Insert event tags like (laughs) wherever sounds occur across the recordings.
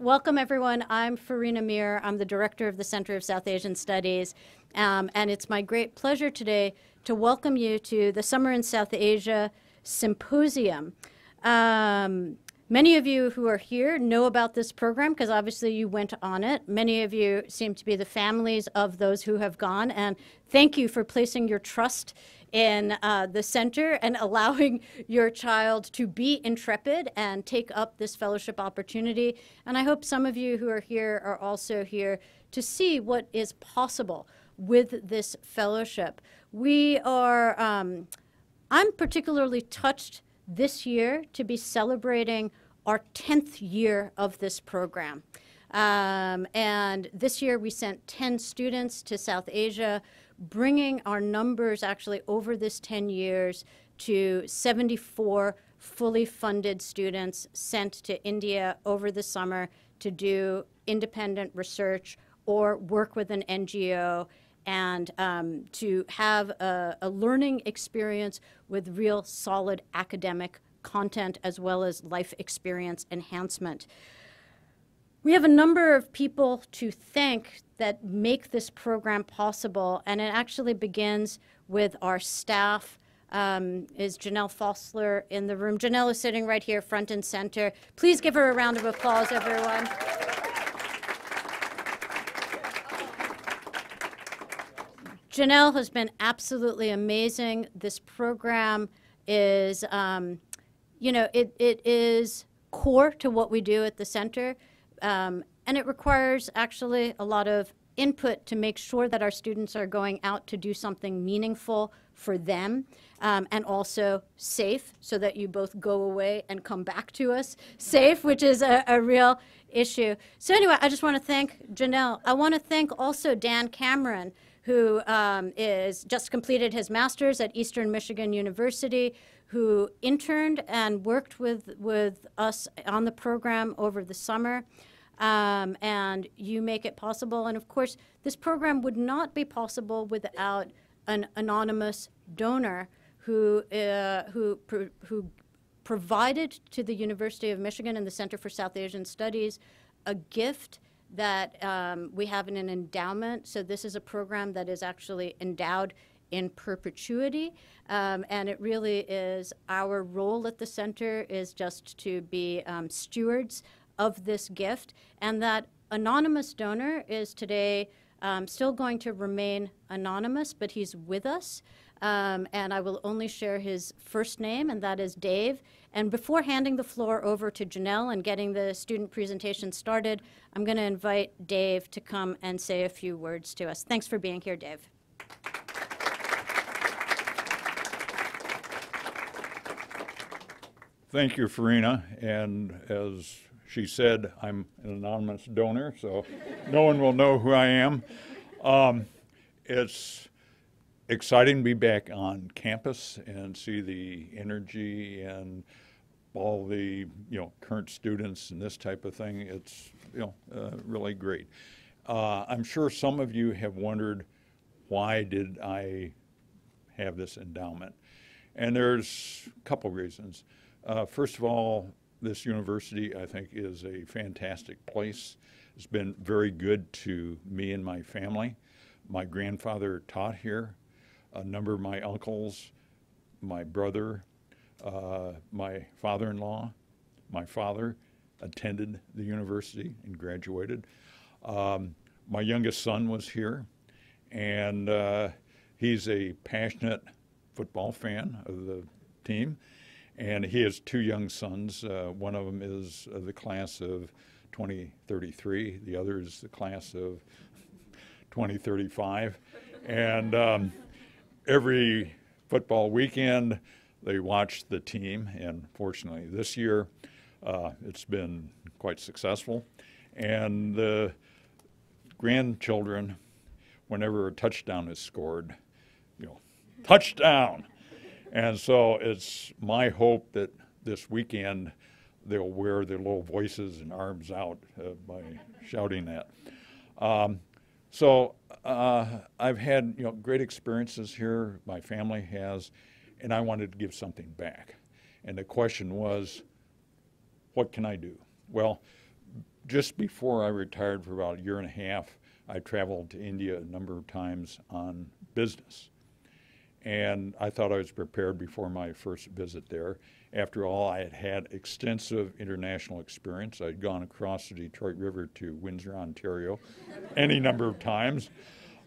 Welcome, everyone. I'm Farina Mir. I'm the director of the Center of South Asian Studies. Um, and it's my great pleasure today to welcome you to the Summer in South Asia Symposium. Um, many of you who are here know about this program because obviously you went on it. Many of you seem to be the families of those who have gone. And thank you for placing your trust in uh, the center and (laughs) allowing your child to be intrepid and take up this fellowship opportunity. And I hope some of you who are here are also here to see what is possible with this fellowship. We are, um, I'm particularly touched this year to be celebrating our 10th year of this program. Um, and this year we sent 10 students to South Asia bringing our numbers actually over this 10 years to 74 fully funded students sent to India over the summer to do independent research or work with an NGO and um, to have a, a, learning experience with real solid academic content as well as life experience enhancement. We have a number of people to thank that make this program possible, and it actually begins with our staff. Um, is Janelle Fossler in the room? Janelle is sitting right here, front and center. Please give her a round of applause, everyone. Janelle has been absolutely amazing. This program is, um, you know, it, it is core to what we do at the center. Um, and it requires actually a lot of input to make sure that our students are going out to do something meaningful for them um, and also safe so that you both go away and come back to us safe, which is a, a real issue. So anyway, I just want to thank Janelle. I want to thank also Dan Cameron, who um, is just completed his master's at Eastern Michigan University, who interned and worked with, with us on the program over the summer. Um, and you make it possible. And of course, this program would not be possible without an anonymous donor who, uh, who, who provided to the University of Michigan and the Center for South Asian Studies a gift that um, we have in an endowment. So this is a program that is actually endowed in perpetuity. Um, and it really is our role at the center is just to be um, stewards of this gift. And that anonymous donor is today um, still going to remain anonymous, but he's with us. Um, and I will only share his first name, and that is Dave. And before handing the floor over to Janelle and getting the student presentation started, I'm going to invite Dave to come and say a few words to us. Thanks for being here, Dave. Thank you, Farina. And as she said, I'm an anonymous donor, so no one will know who I am. Um, it's exciting to be back on campus and see the energy and all the you know current students and this type of thing. It's you know uh, really great. Uh, I'm sure some of you have wondered why did I have this endowment, and there's a couple reasons. Uh, first of all, this university, I think, is a fantastic place. It's been very good to me and my family. My grandfather taught here. A number of my uncles, my brother, uh, my father in law, my father attended the university and graduated. Um, my youngest son was here, and uh, he's a passionate football fan of the team. And he has two young sons. Uh, one of them is uh, the class of 2033, the other is the class of 2035. and um, every football weekend, they watch the team. And fortunately, this year, uh, it's been quite successful. And the grandchildren, whenever a touchdown is scored, you know, touchdown! And so it's my hope that this weekend they'll wear their little voices and arms out uh, by shouting that. Um, so uh, I've had you know great experiences here. My family has, and I wanted to give something back. And the question was, what can I do? Well, just before I retired for about a year and a half, I traveled to India a number of times on business. And I thought I was prepared before my first visit there. After all, I had had extensive international experience. I'd gone across the Detroit River to Windsor, Ontario, any number of times.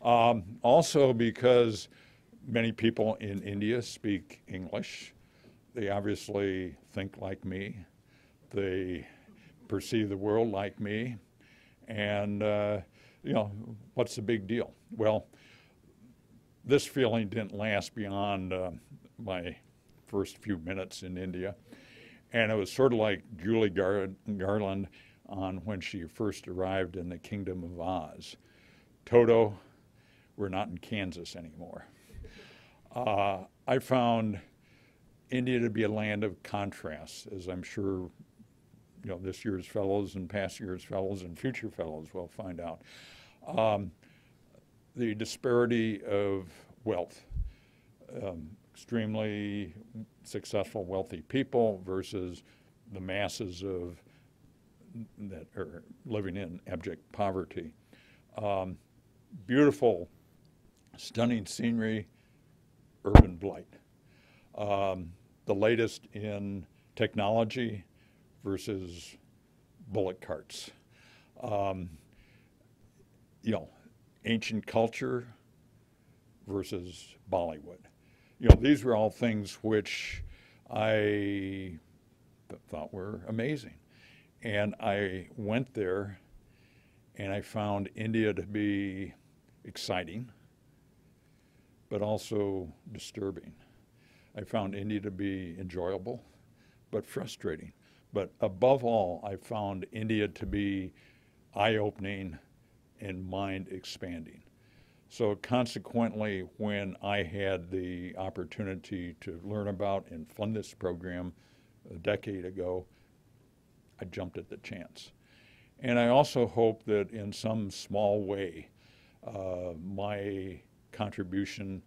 Um, also, because many people in India speak English, they obviously think like me, they perceive the world like me, and uh, you know, what's the big deal? Well, this feeling didn't last beyond uh, my first few minutes in India. And it was sort of like Julie Gar- Garland on when she first arrived in the Kingdom of Oz. Toto, we're not in Kansas anymore. Uh, I found India to be a land of contrasts, as I'm sure you know this year's fellows and past year's fellows and future fellows will find out. Um, the disparity of wealth. Um, extremely successful, wealthy people versus the masses of that are living in abject poverty. Um, beautiful, stunning scenery, urban blight. Um, the latest in technology versus bullock carts. Um, you know, ancient culture versus Bollywood. You know, these were all things which I thought were amazing. And I went there and I found India to be exciting, but also disturbing. I found India to be enjoyable, but frustrating. But above all, I found India to be eye opening and mind expanding. So consequently, when I had the opportunity to learn about and fund this program a decade ago, I jumped at the chance. And I also hope that in some small way, uh, my contribution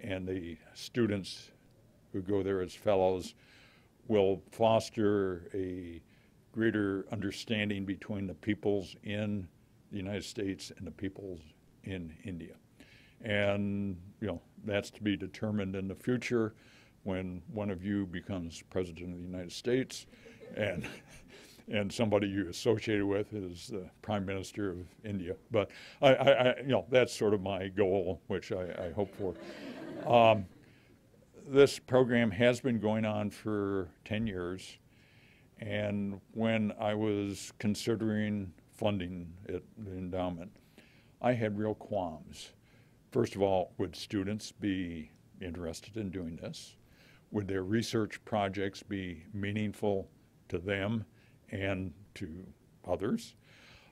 and the students who go there as fellows will foster a greater understanding between the peoples in the United States and the peoples in India. And, you know, that's to be determined in the future when one of you becomes president of the United States and (laughs) and somebody you associated with is the prime minister of India. But I, I, I you know, that's sort of my goal, which I, I hope for. (laughs) Um, this program has been going on for 10 years. And when I was considering funding it, the endowment, I had real qualms. First of all, would students be interested in doing this? Would their research projects be meaningful to them and to others?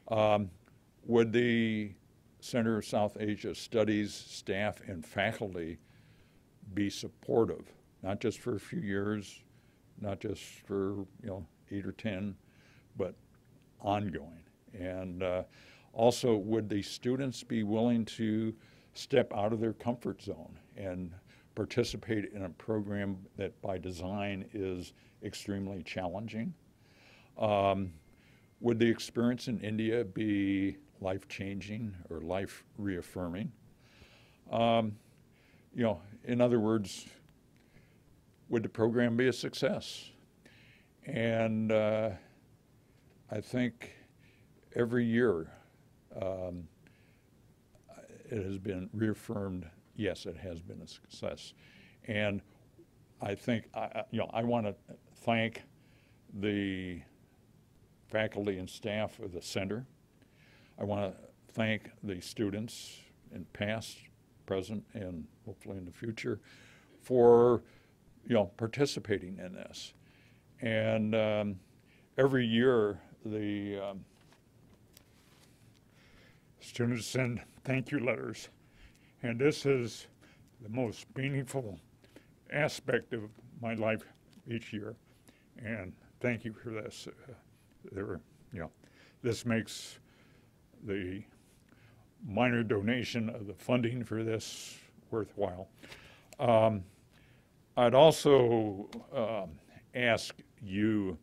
Um, would the Center of South Asia Studies staff and faculty be supportive, not just for a few years, not just for you know eight or ten, but ongoing? And uh, also, would the students be willing to step out of their comfort zone and participate in a program that by design is extremely challenging? Um, would the experience in India be life changing or life reaffirming? Um, you know, in other words, would the program be a success? And uh, I think every year um, it has been reaffirmed, yes, it has been a success. And I think, I, you know, I want to thank the faculty and staff of the center. I want to thank the students in past, present, and hopefully in the future for, you know, participating in this. And um, every year, the um, Students send thank you letters, and this is the most meaningful aspect of my life each year. And thank you for this. Uh, there, you know, this makes the minor donation of the funding for this worthwhile. Um, I'd also um, ask you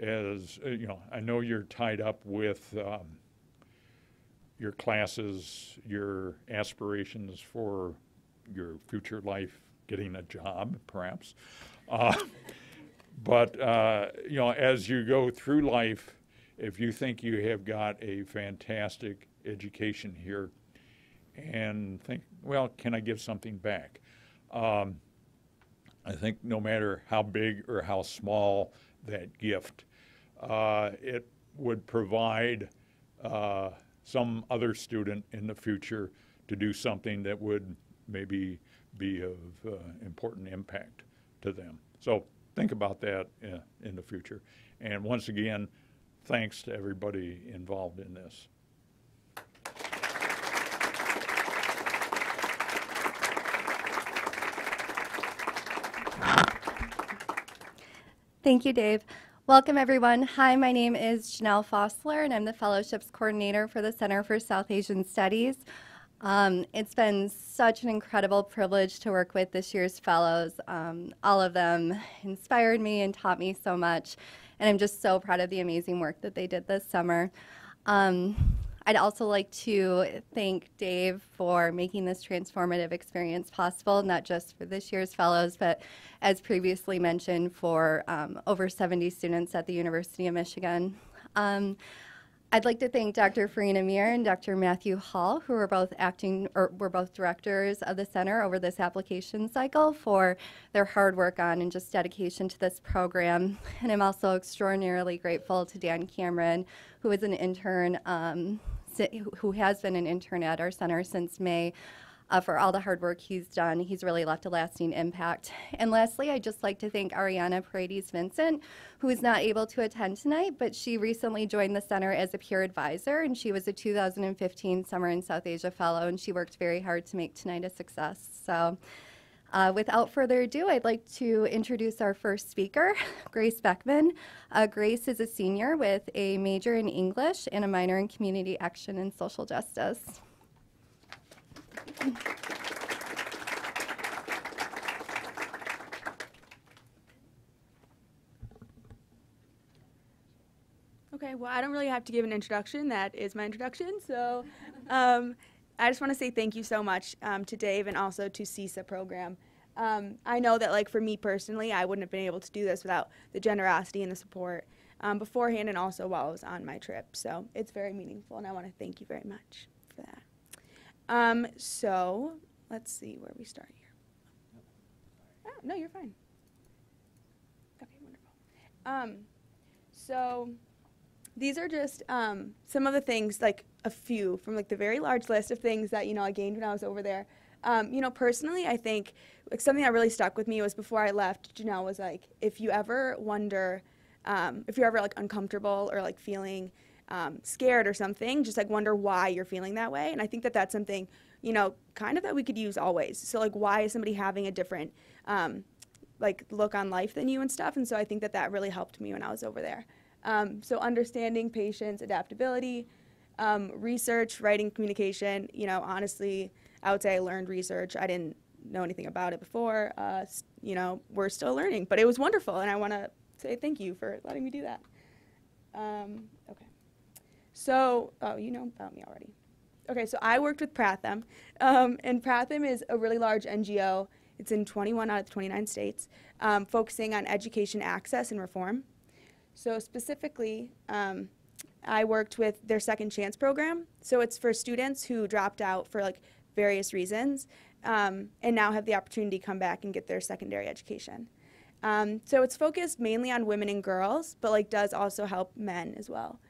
as, uh, you know, I know you're tied up with um, your classes, your aspirations for your future life, getting a job, perhaps. Uh, (laughs) but, uh, you know, as you go through life, if you think you have got a fantastic education here and think, well, can I give something back? Um, I think no matter how big or how small that gift, uh, it would provide uh, some other student in the future to do something that would maybe be of uh, important impact to them. So think about that uh, in the future. And once again, thanks to everybody involved in this. Thank you, Dave. Welcome, everyone. Hi, my name is Janelle Fossler, and I'm the Fellowships Coordinator for the Center for South Asian Studies. Um, it's been such an incredible privilege to work with this year's fellows. Um, all of them inspired me and taught me so much, and I'm just so proud of the amazing work that they did this summer. Um, I'd also like to thank Dave for making this transformative experience possible, not just for this year's fellows, but as previously mentioned, for um, over 70 students at the University of Michigan. Um, I'd like to thank Dr. Farina Mir and Dr. Matthew Hall, who are both acting or were both directors of the center over this application cycle for their hard work on and just dedication to this program. And I'm also extraordinarily grateful to Dan Cameron, who is an intern, um, who has been an intern at our center since May uh, for all the hard work he's done. He's really left a lasting impact. And lastly, I'd just like to thank Ariana Paredes Vincent, who is not able to attend tonight, but she recently joined the center as a peer advisor, and she was a 2015 Summer in South Asia Fellow, and she worked very hard to make tonight a success. So. Uh, without further ado, I'd like to introduce our first speaker, (laughs) Grace Beckman. Uh, Grace is a senior with a major in English and a minor in community action and social justice. Okay, well, I don't really have to give an introduction. That is my introduction. So um, I just want to say thank you so much um, to Dave and also to SISA program. Um, I know that, like, for me personally, I wouldn't have been able to do this without the generosity and the support um, beforehand and also while I was on my trip. So it's very meaningful, and I want to thank you very much for that. Um, so let's see where we start here. Oh, no, you're fine. Okay, wonderful. Um, so these are just um, some of the things, like a few from like the very large list of things that you know I gained when I was over there. Um, you know, personally, I think like something that really stuck with me was before I left. Janelle was like, if you ever wonder, um, if you're ever like uncomfortable or like feeling um, scared or something, just like wonder why you're feeling that way. And I think that that's something, you know, kind of that we could use always. So like, why is somebody having a different um, like look on life than you and stuff? And so I think that that really helped me when I was over there. Um, so understanding patience, adaptability, um, research, writing, communication. You know, honestly, I would say I learned research. I didn't know anything about it before. Uh, you know, we're still learning, but it was wonderful, and I want to say thank you for letting me do that. Um, okay. So, oh, you know about me already. Okay, so I worked with Pratham, um, and Pratham is a really large NGO. It's in 21 out of 29 states, um, focusing on education access and reform. So specifically, um, I worked with their Second Chance program. So it's for students who dropped out for like various reasons, um, and now have the opportunity to come back and get their secondary education. Um, so it's focused mainly on women and girls, but like does also help men as well.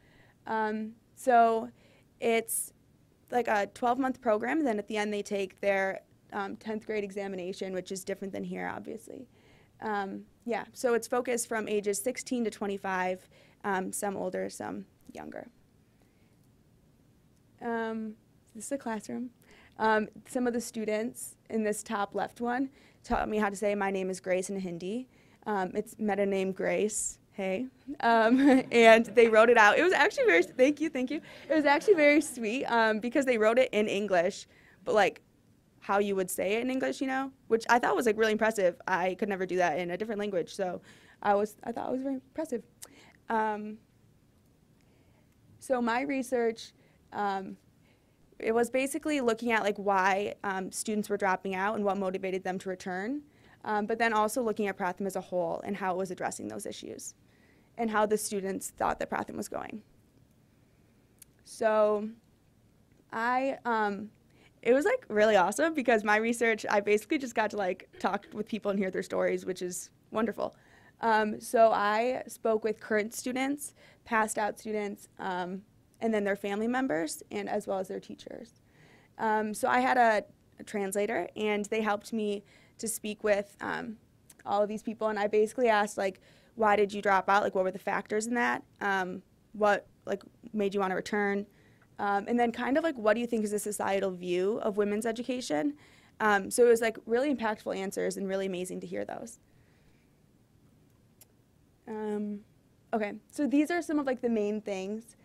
Um, so it's like a 12 month program. And then at the end, they take their um, 10th grade examination, which is different than here, obviously. Um, yeah, so it's focused from ages 16 to 25, um, some older, some younger. Um, this is a classroom. Um, some of the students in this top left one taught me how to say my name is Grace in Hindi. Um, it's meta name Grace. Hey, um, (laughs) and they wrote it out. It was actually very. Thank you, thank you. It was actually very sweet um, because they wrote it in English, but like how you would say it in English, you know, which I thought was like really impressive. I could never do that in a different language, so I was I thought it was very impressive. Um, so my research, um, it was basically looking at like why um, students were dropping out and what motivated them to return, um, but then also looking at Pratham as a whole and how it was addressing those issues, and how the students thought that Pratham was going. So, I um, it was like really awesome because my research, I basically just got to like talk with people and hear their stories, which is wonderful. Um, so I spoke with current students, passed out students, um, and then their family members, and as well as their teachers. Um, so I had a, a, translator, and they helped me to speak with um, all of these people. And I basically asked like, why did you drop out? Like, what were the factors in that? Um, what like made you want to return? Um, and then kind of like, what do you think is the societal view of women's education? Um, so it was like really impactful answers and really amazing to hear those. Um, okay, so these are some of like the main things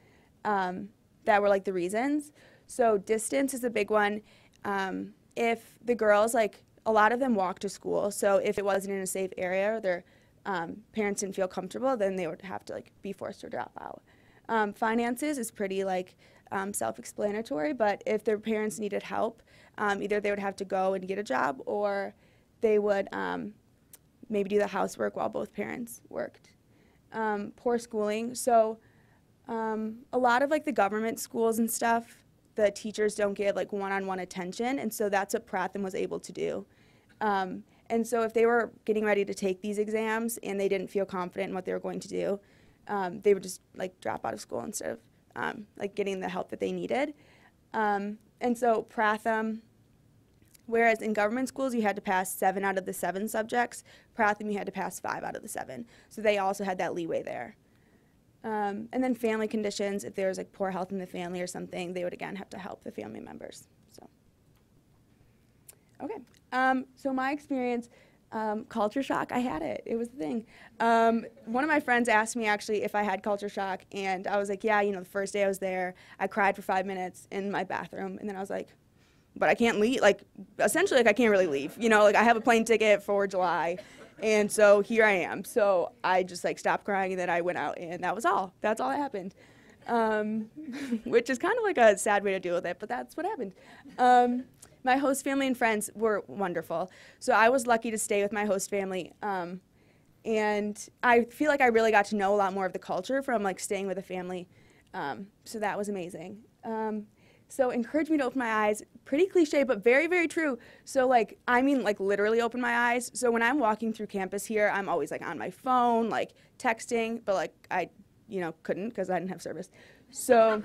um, that were like the reasons. So distance is a big one. Um, if the girls like a lot of them walk to school, so if it wasn't in a safe area or their um, parents didn't feel comfortable, then they would have to like be forced to drop out. Um, finances is pretty like um, self-explanatory, but if their parents needed help, um, either they would have to go and get a job or they would maybe do the housework while both parents worked. Um, poor schooling. So um, a lot of like the government schools and stuff, the teachers don't get like one-on-one attention, and so that's what Pratham was able to do. Um, and so if they were getting ready to take these exams and they didn't feel confident in what they were going to do, um, they would just like drop out of school instead of um, like getting the help that they needed. Um, and so Pratham, whereas in government schools you had to pass seven out of the seven subjects, Pratham you had to pass five out of the seven. So they also had that leeway there. Um, and then family conditions, if there was like poor health in the family or something, they would again have to help the family members. So, okay. Um, so my experience, um, culture shock, I had it. It was the thing. Um, one of my friends asked me actually if I had culture shock, and I was like, yeah, you know, the first day I was there, I cried for five minutes in my bathroom, and then I was like, but I can't leave. Like, essentially, like I can't really leave. You know, like I have a plane ticket for July, and so here I am. So I just like stopped crying, and then I went out, and that was all. That's all that happened. Um, (laughs) which is kind of like a sad way to deal with it, but that's what happened. Um, my host family and friends were wonderful. So I was lucky to stay with my host family. Um, and I feel like I really got to know a lot more of the culture from like staying with a family. Um, so that was amazing. So encourage me to open my eyes. Pretty cliche, but very, very true. So like, I mean, like literally open my eyes. So when I'm walking through campus here, I'm always like on my phone, like texting, but like I, you know, couldn't because I didn't have service. So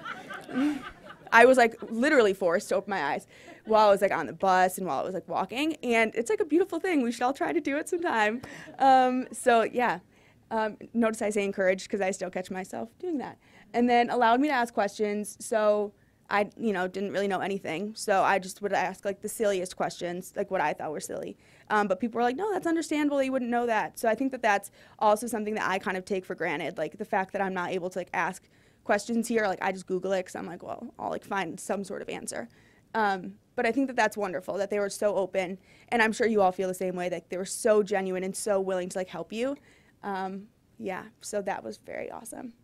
(laughs) I was like literally forced to open my eyes while I was like on the bus and while I was like walking. And it's like a beautiful thing. We should all try to do it sometime. Um, so yeah, um, notice I say encouraged because I still catch myself doing that. And then allowed me to ask questions. So I, you know, didn't really know anything. So I just would ask like the silliest questions, like what I thought were silly. Um, but people were like, no, that's understandable. You wouldn't know that. So I think that that's also something that I kind of take for granted. Like the fact that I'm not able to like ask questions here, like I just Google it because I'm like, well, I'll like find some sort of answer. Um, but I think that that's wonderful that they were so open, and I'm sure you all feel the same way. That they were so genuine and so willing to like help you. Um, yeah, so that was very awesome.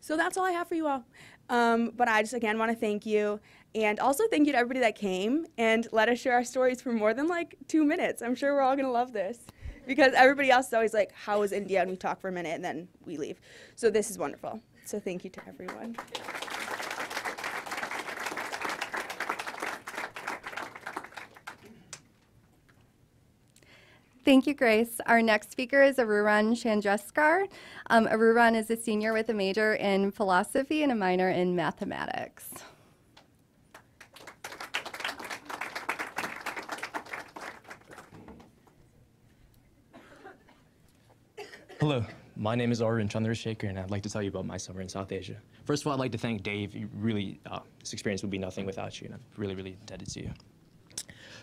So that's all I have for you all. Um, but I just again want to thank you, and also thank you to everybody that came and let us share our stories for more than like two minutes. I'm sure we're all gonna love this because everybody else is always like, "How is India?" and we talk for a minute and then we leave. So this is wonderful. So thank you to everyone. Thank you, Grace. Our next speaker is Arun Chandrasekhar. Um, Arun is a senior with a major in philosophy and a minor in mathematics. Hello, my name is Arun Chandrasekhar, and I'd like to tell you about my summer in South Asia. First of all, I'd like to thank Dave. You really, uh, this experience would be nothing without you, and I'm really, really indebted to you.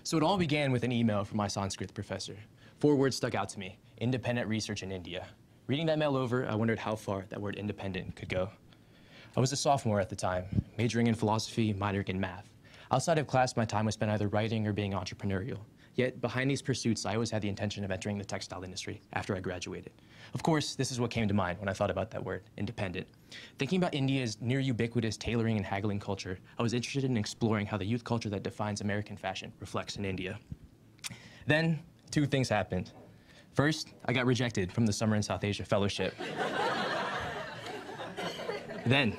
So it all began with an email from my Sanskrit professor. Four words stuck out to me, independent research in India. Reading that mail over, I wondered how far that word independent could go. I was a sophomore at the time, majoring in philosophy, minoring in math. Outside of class, my time was spent either writing or being entrepreneurial. Yet behind these pursuits, I always had the intention of entering the textile industry after I graduated. Of course, this is what came to mind when I thought about that word, independent. Thinking about India's near ubiquitous tailoring and haggling culture, I was interested in exploring how the youth culture that defines American fashion reflects in India. Then, two things happened. First, I got rejected from the Summer in South Asia Fellowship. then,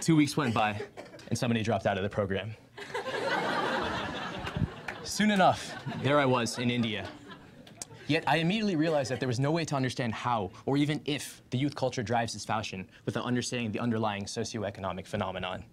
two weeks went by, and somebody dropped out of the program. Soon enough, there I was in India. Yet I immediately realized that there was no way to understand how, or even if, the youth culture drives its fashion without understanding the underlying socioeconomic phenomenon.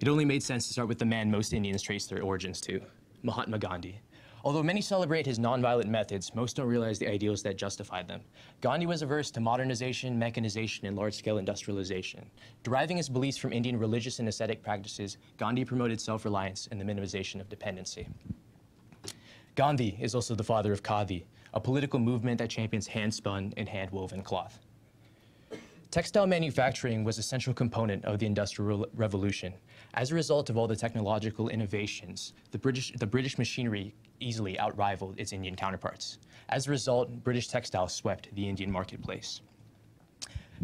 It only made sense to start with the man most Indians trace their origins to, Mahatma Gandhi. Although many celebrate his nonviolent methods, most don't realize the ideals that justified them. Gandhi was averse to modernization, mechanization, and large-scale industrialization. Deriving his beliefs from Indian religious and ascetic practices, Gandhi promoted self-reliance and the minimization of dependency. Gandhi is also the father of Khadi, a political movement that champions hand-spun and hand-woven cloth. Textile manufacturing was a central component of the Industrial Revolution. As a result of all the technological innovations, the British, the British machinery easily outrivaled its Indian counterparts. As a result, British textiles swept the Indian marketplace.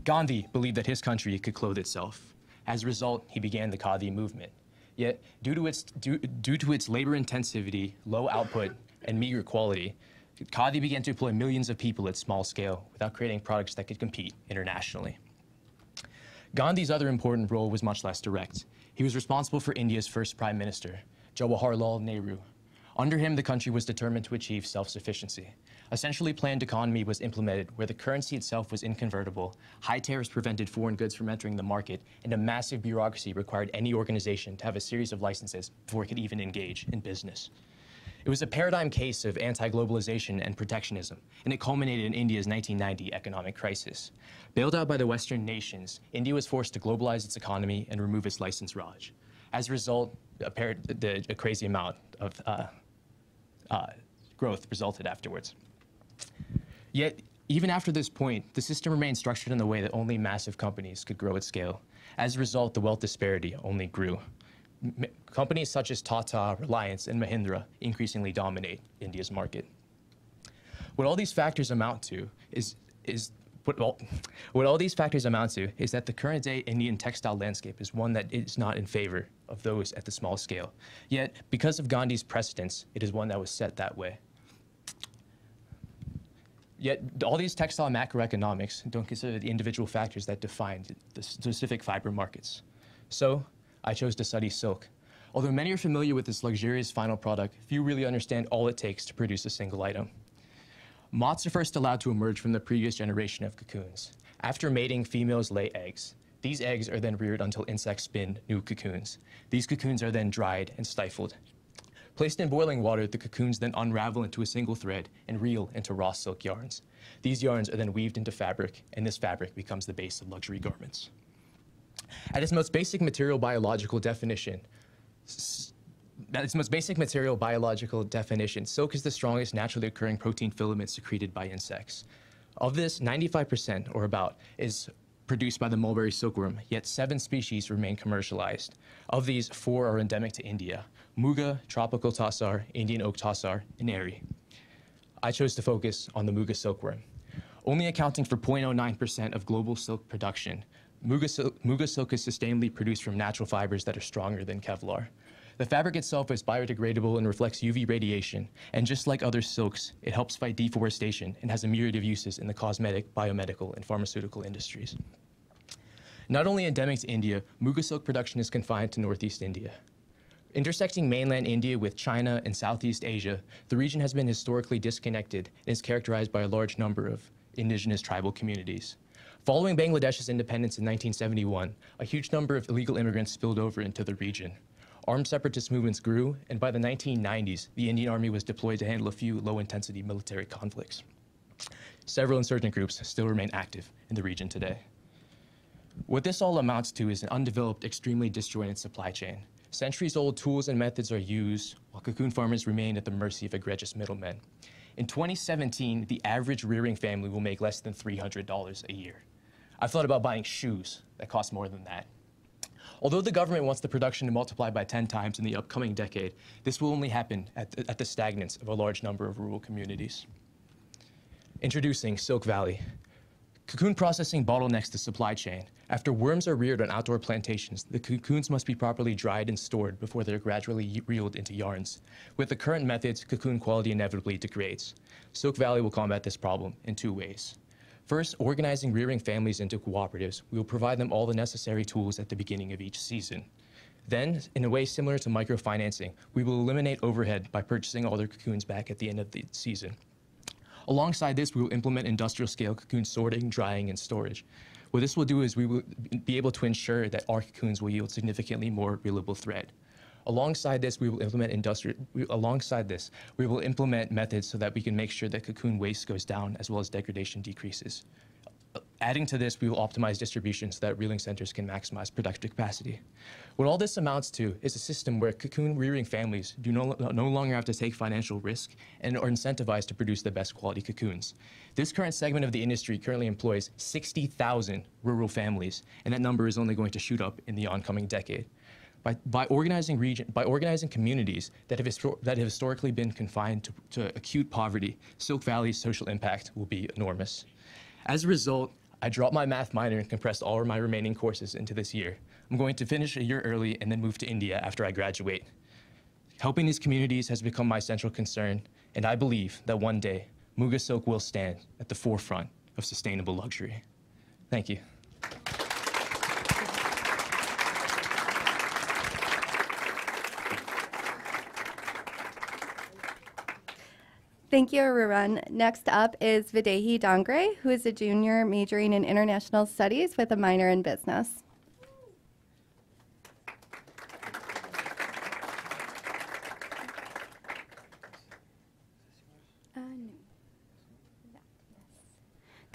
Gandhi believed that his country could clothe itself. As a result, he began the Khadi movement. Yet, due to its, due, due to its labor intensivity, low output, and meager quality, Khadi began to employ millions of people at small scale without creating products that could compete internationally. Gandhi's other important role was much less direct. He was responsible for India's first prime minister, Jawaharlal Nehru. Under him, the country was determined to achieve self-sufficiency. A centrally planned economy was implemented where the currency itself was inconvertible, high tariffs prevented foreign goods from entering the market, and a massive bureaucracy required any organization to have a series of licenses before it could even engage in business. It was a paradigm case of anti-globalization and protectionism, and it culminated in India's 1990 economic crisis. Bailed out by the Western nations, India was forced to globalize its economy and remove its license Raj. As a result, a, the, a crazy amount of uh, uh, growth resulted afterwards. Yet, even after this point, the system remained structured in the way that only massive companies could grow at scale. As a result, the wealth disparity only grew companies such as Tata, Reliance, and Mahindra increasingly dominate India's market. What all these factors amount to is, is what all, what all these factors amount to is that the current day Indian textile landscape is one that is not in favor of those at the small scale. Yet, because of Gandhi's precedence, it is one that was set that way. Yet, all these textile macroeconomics don't consider the individual factors that define the specific fiber markets. So, I chose to study silk. Although many are familiar with this luxurious final product, few really understand all it takes to produce a single item. Moths are first allowed to emerge from the previous generation of cocoons. After mating, females lay eggs. These eggs are then reared until insects spin new cocoons. These cocoons are then dried and stifled. Placed in boiling water, the cocoons then unravel into a single thread and reel into raw silk yarns. These yarns are then weaved into fabric, and this fabric becomes the base of luxury garments. At its most basic material biological definition, its most basic material biological definition, silk is the strongest naturally occurring protein filament secreted by insects. Of this, 95%, or about, is produced by the mulberry silkworm, yet seven species remain commercialized. Of these, four are endemic to India, Muga, tropical tassar, Indian oak tassar, and eri. I chose to focus on the Muga silkworm. Only accounting for 0.09% of global silk production, Muga Muga silk is sustainably produced from natural fibers that are stronger than Kevlar. The fabric itself is biodegradable and reflects UV radiation, and just like other silks, it helps fight deforestation and has a myriad of uses in the cosmetic, biomedical, and pharmaceutical industries. Not only endemic to India, Muga silk production is confined to Northeast India. Intersecting mainland India with China and Southeast Asia, the region has been historically disconnected and is characterized by a large number of indigenous tribal communities. Following Bangladesh's independence in 1971, a huge number of illegal immigrants spilled over into the region. Armed separatist movements grew, and by the 1990s, the Indian Army was deployed to handle a few low-intensity military conflicts. Several insurgent groups still remain active in the region today. What this all amounts to is an undeveloped, extremely disjointed supply chain. Centuries-old tools and methods are used, while cocoon farmers remain at the mercy of egregious middlemen. In 2017, the average rearing family will make less than $300 a year. I've thought about buying shoes that cost more than that. Although the government wants the production to multiply by 10 times in the upcoming decade, this will only happen at the, at the stagnance of a large number of rural communities. Introducing Silk Valley. Cocoon processing bottlenecks the supply chain. After worms are reared on outdoor plantations, the cocoons must be properly dried and stored before they're gradually reeled into yarns. With the current methods, cocoon quality inevitably degrades. Silk Valley will combat this problem in two ways. First, organizing rearing families into cooperatives, we will provide them all the necessary tools at the beginning of each season. Then, in a way similar to microfinancing, we will eliminate overhead by purchasing all their cocoons back at the end of the season. Alongside this, we will implement industrial scale cocoon sorting, drying, and storage. What this will do is we will be able to ensure that our cocoons will yield significantly more reelable thread. Alongside this, we will implement industrial, alongside this, we will implement methods so that we can make sure that cocoon waste goes down as well as degradation decreases. Adding to this, we will optimize distribution so that reeling centers can maximize productive capacity. What all this amounts to is a system where cocoon rearing families do no, no longer have to take financial risk and are incentivized to produce the best quality cocoons. This current segment of the industry currently employs 60,000 rural families, and that number is only going to shoot up in the oncoming decade. By, by, organizing region, by organizing communities that have, that have historically been confined to, to acute poverty, Silk Valley's social impact will be enormous. As a result, I dropped my math minor and compressed all of my remaining courses into this year. I'm going to finish a year early and then move to India after I graduate. Helping these communities has become my central concern, and I believe that one day, Muga Silk will stand at the forefront of sustainable luxury. Thank you. Thank you, Arun. Next up is Videhi Dangre, who is a junior majoring in international studies with a minor in business.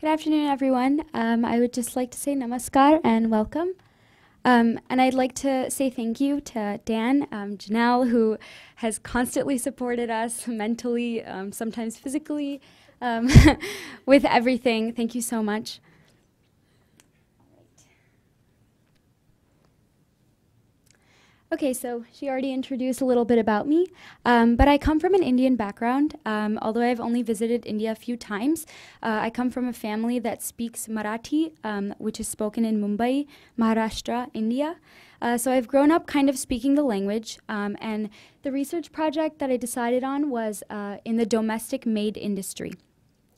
Good afternoon, everyone. Um, I would just like to say namaskar and welcome. Um, and I'd like to say thank you to Dan, um, Janelle, who has constantly supported us mentally, um, sometimes physically, um, (laughs) with everything. Thank you so much. Okay, so she already introduced a little bit about me, um, but I come from an Indian background. Um, although I've only visited India a few times, uh, I come from a family that speaks Marathi, um, which is spoken in Mumbai, Maharashtra, India. Uh, so I've grown up kind of speaking the language, um, and the research project that I decided on was uh, in the domestic maid industry.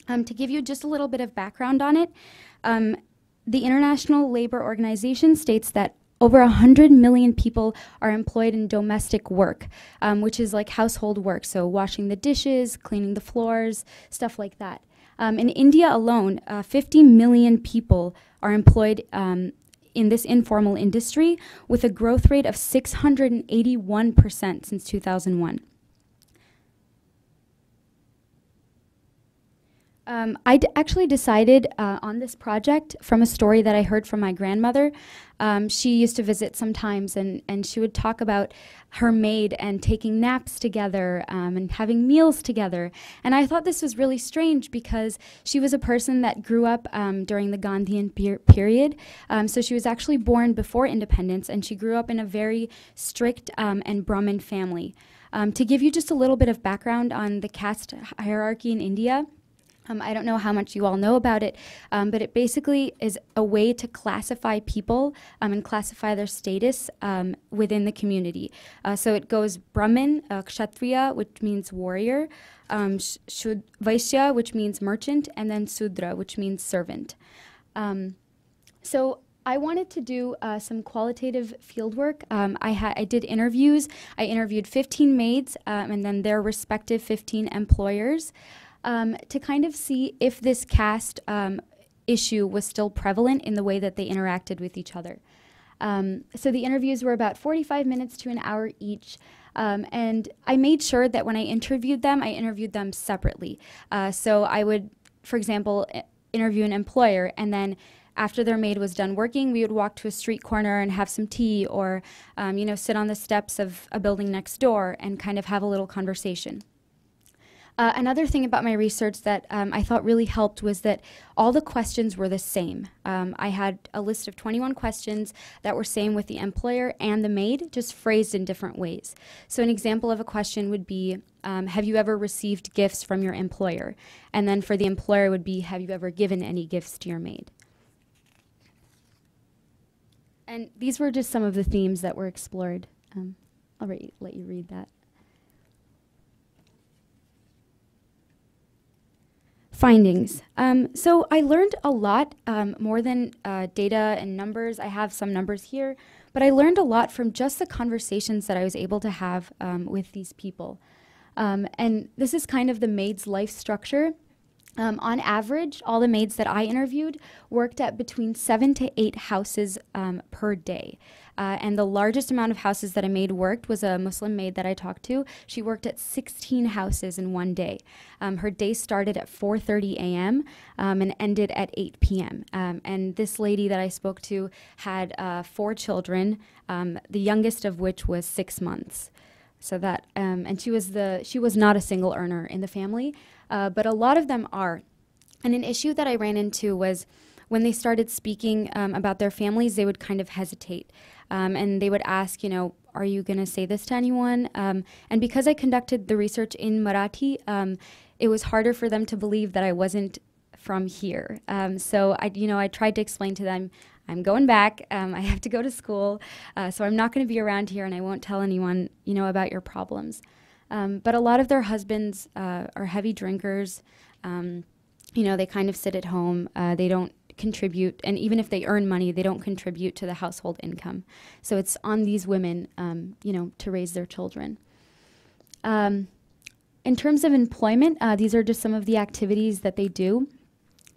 Um, to give you just a little bit of background on it, um, the International Labor Organization states that over 100 million people are employed in domestic work, um, which is like household work, so washing the dishes, cleaning the floors, stuff like that. Um, in India alone, uh, 50 million people are employed um, in this informal industry with a growth rate of 681% since 2001. Um, I actually decided uh, on this project from a story that I heard from my grandmother. Um, she used to visit sometimes, and, and she would talk about her maid and taking naps together um, and having meals together. And I thought this was really strange because she was a person that grew up um, during the Gandhian per- period. Um, so she was actually born before independence, and she grew up in a very strict um, and Brahmin family. to give you just a little bit of background on the caste hierarchy in India, um, I don't know how much you all know about it, um, but it basically is a way to classify people um, and classify their status um, within the community. Uh, so it goes Brahmin, uh, Kshatriya, which means warrior, um, Shud- Vaishya, which means merchant, and then Sudra, which means servant. Um, so I wanted to do uh, some qualitative fieldwork. Um, I, I did interviews. I interviewed 15 maids um, and then their respective 15 employers um, to kind of see if this caste um, issue was still prevalent in the way that they interacted with each other. Um, so the interviews were about 45 minutes to an hour each. Um, and I made sure that when I interviewed them, I interviewed them separately. Uh, so I would, for example, interview an employer and then after their maid was done working, we would walk to a street corner and have some tea or, um, you know, sit on the steps of a building next door and kind of have a little conversation. Uh, another thing about my research that um, I thought really helped was that all the questions were the same. Um, I had a list of 21 questions that were same with the employer and the maid, just phrased in different ways. So an example of a question would be, um, have you ever received gifts from your employer? And then for the employer would be, have you ever given any gifts to your maid? And these were just some of the themes that were explored. Um, I'll let you read that. Findings. Um, so I learned a lot um, more than uh, data and numbers. I have some numbers here, but I learned a lot from just the conversations that I was able to have um, with these people. Um, and this is kind of the maid's life structure. Um, on average, all the maids that I interviewed worked at between seven to eight houses um, per day. Uh, and the largest amount of houses that a maid worked was a Muslim maid that I talked to. She worked at 16 houses in one day. Um, her day started at 4:30 a.m. Um, and ended at 8 p.m. Um, and this lady that I spoke to had uh, four children, um, the youngest of which was six months. So that, um, and she was the she was not a single earner in the family, uh, but a lot of them are. And an issue that I ran into was when they started speaking um, about their families, they would kind of hesitate. Um, and they would ask, you know, are you going to say this to anyone? Um, and because I conducted the research in Marathi, um, it was harder for them to believe that I wasn't from here. Um, so I, you know, I tried to explain to them, I'm going back. Um, I have to go to school, uh, so I'm not going to be around here, and I won't tell anyone, you know, about your problems. Um, but a lot of their husbands uh, are heavy drinkers. you know, they kind of sit at home. Uh, they don't contribute, and even if they earn money, they don't contribute to the household income. So it's on these women, um, you know, to raise their children. Um, in terms of employment, uh, these are just some of the activities that they do.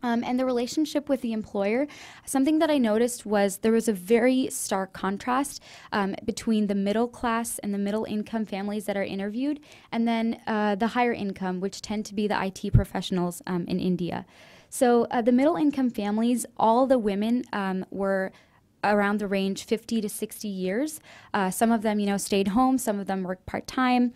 Um, and the relationship with the employer, something that I noticed was there was a very stark contrast um, between the middle class and the middle income families that are interviewed, and then uh, the higher income, which tend to be the IT professionals um, in India. So uh, the middle income families, all the women um, were around the range 50 to 60 years. Uh, some of them, you know, stayed home. Some of them worked part time,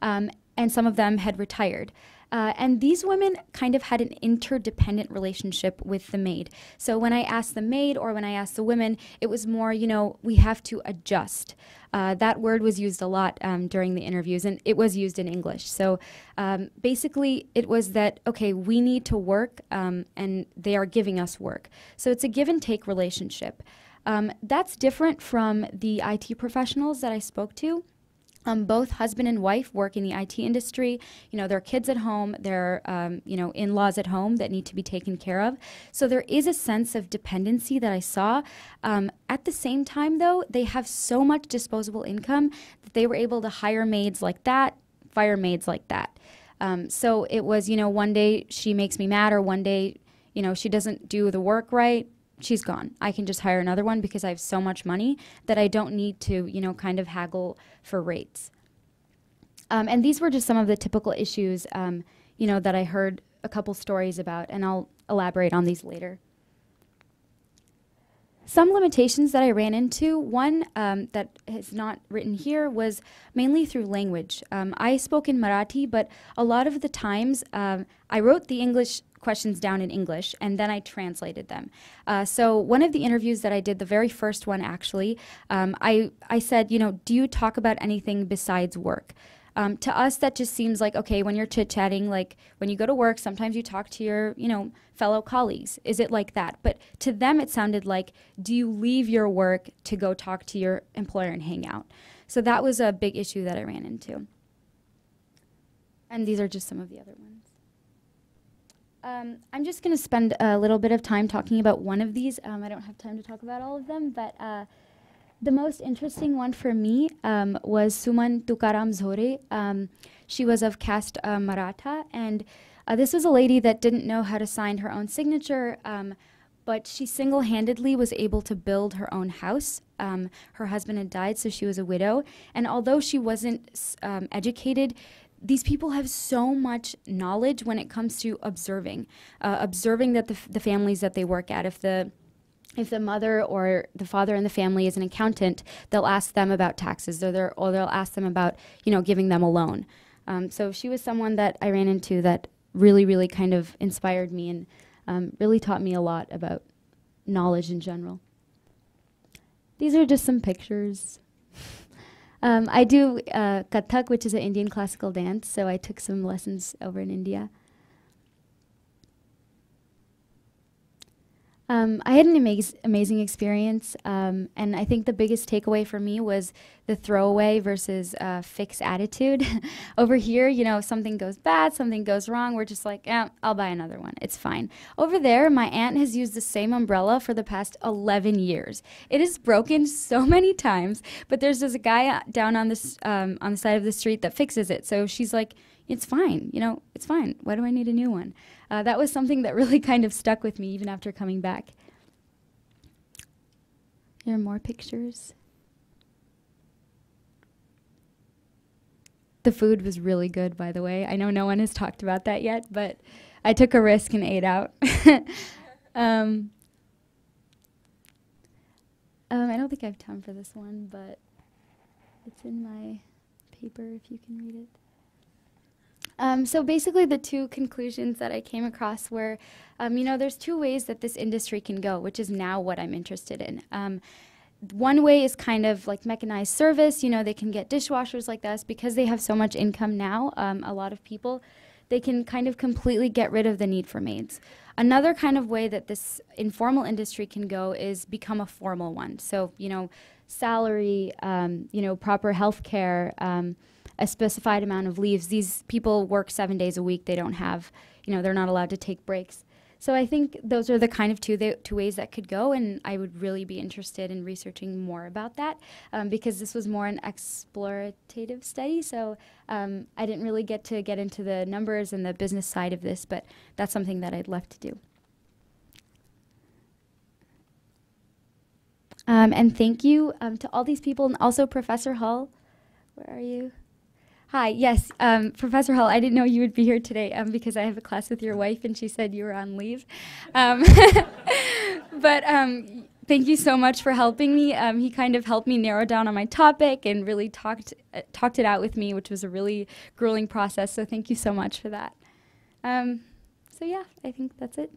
um, and some of them had retired. Uh, and these women kind of had an interdependent relationship with the maid. So when I asked the maid or when I asked the women, it was more, you know, we have to adjust. Uh, that word was used a lot um, during the interviews, and it was used in English. So um, basically, it was that, okay, we need to work, um, and they are giving us work. So it's a give and take relationship. Um, that's different from the IT professionals that I spoke to. Um, both husband and wife work in the IT industry. You know, there are kids at home, there are, um, you know, in laws at home that need to be taken care of. So there is a sense of dependency that I saw. Um, at the same time, though, they have so much disposable income that they were able to hire maids like that, fire maids like that. Um, so it was, you know, one day she makes me mad, or one day, you know, she doesn't do the work right she's gone. I can just hire another one because I have so much money that I don't need to, you know, kind of haggle for rates. Um, and these were just some of the typical issues, um, you know, that I heard a couple stories about, and I'll elaborate on these later. Some limitations that I ran into, one um, that is not written here, was mainly through language. Um, I spoke in Marathi, but a lot of the times um, I wrote the English questions down in English and then I translated them. Uh, so one of the interviews that I did, the very first one actually, um, I, I said, you know, do you talk about anything besides work? Um, to us, that just seems like okay when you're chit chatting. Like when you go to work, sometimes you talk to your, you know, fellow colleagues. Is it like that? But to them, it sounded like, do you leave your work to go talk to your employer and hang out? So that was a big issue that I ran into. And these are just some of the other ones. Um, I'm just going to spend a little bit of time talking about one of these. Um, I don't have time to talk about all of them, but uh, the most interesting one for me um, was Suman Tukaram Zore. Um, she was of caste uh, Maratha, and uh, this was a lady that didn't know how to sign her own signature, um, but she single handedly was able to build her own house. Um, her husband had died, so she was a widow. And although she wasn't educated, these people have so much knowledge when it comes to observing, uh, observing that the, the families that they work at, if the if the mother or the father in the family is an accountant, they'll ask them about taxes, or, or they'll ask them about, you know, giving them a loan. Um, so she was someone that I ran into that really, really kind of inspired me and um, really taught me a lot about knowledge in general. These are just some pictures. Um, I do uh, Kathak, which is an Indian classical dance, so I took some lessons over in India. Um, I had an amaz- amazing experience, um, and I think the biggest takeaway for me was the throwaway versus uh, fix attitude. (laughs) Over here, you know, something goes bad, something goes wrong, we're just like, eh, I'll buy another one. It's fine. Over there, my aunt has used the same umbrella for the past 11 years. It is broken (laughs) so many times, but there's this guy uh, down on this um, on the side of the street that fixes it. So she's like, it's fine, you know, it's fine. Why do I need a new one? Uh, that was something that really (laughs) kind of stuck with me even after coming back. Here are more pictures. The food was really good, by the way. I know no one has talked about that yet, but I took a risk and ate out. (laughs) um, um, I don't think I have time for this one, but it's in my paper if you can read it. Um, so basically, the two conclusions that I came across were, um, you know, there's two ways that this industry can go, which is now what I'm interested in. Um, one way is kind of like mechanized service. You know, they can get dishwashers like this because they have so much income now. Um, a lot of people, they can kind of completely get rid of the need for maids. Another kind of way that this informal industry can go is become a formal one. So, you know, salary, um, you know, proper health care. A specified amount of leaves. These people work seven days a week. They don't have, you know, they're not allowed to take breaks. So I think those are the kind of two the, two ways that could go, and I would really be interested in researching more about that um, because this was more an explorative study. So um, I didn't really get to get into the numbers and the business side of this, but that's something that I'd love to do. Um, and thank you um, to all these people, and also Professor Hull. Where are you? Hi, yes, um, Professor Hull, I didn't know you would be here today um, because I have a class with your wife and she said you were on leave. Um, (laughs) but um, thank you so much for helping me. Um, he kind of helped me narrow down on my topic and really talked, uh, talked it out with me, which was a really grueling process. So thank you so much for that. Um, so yeah, I think that's it.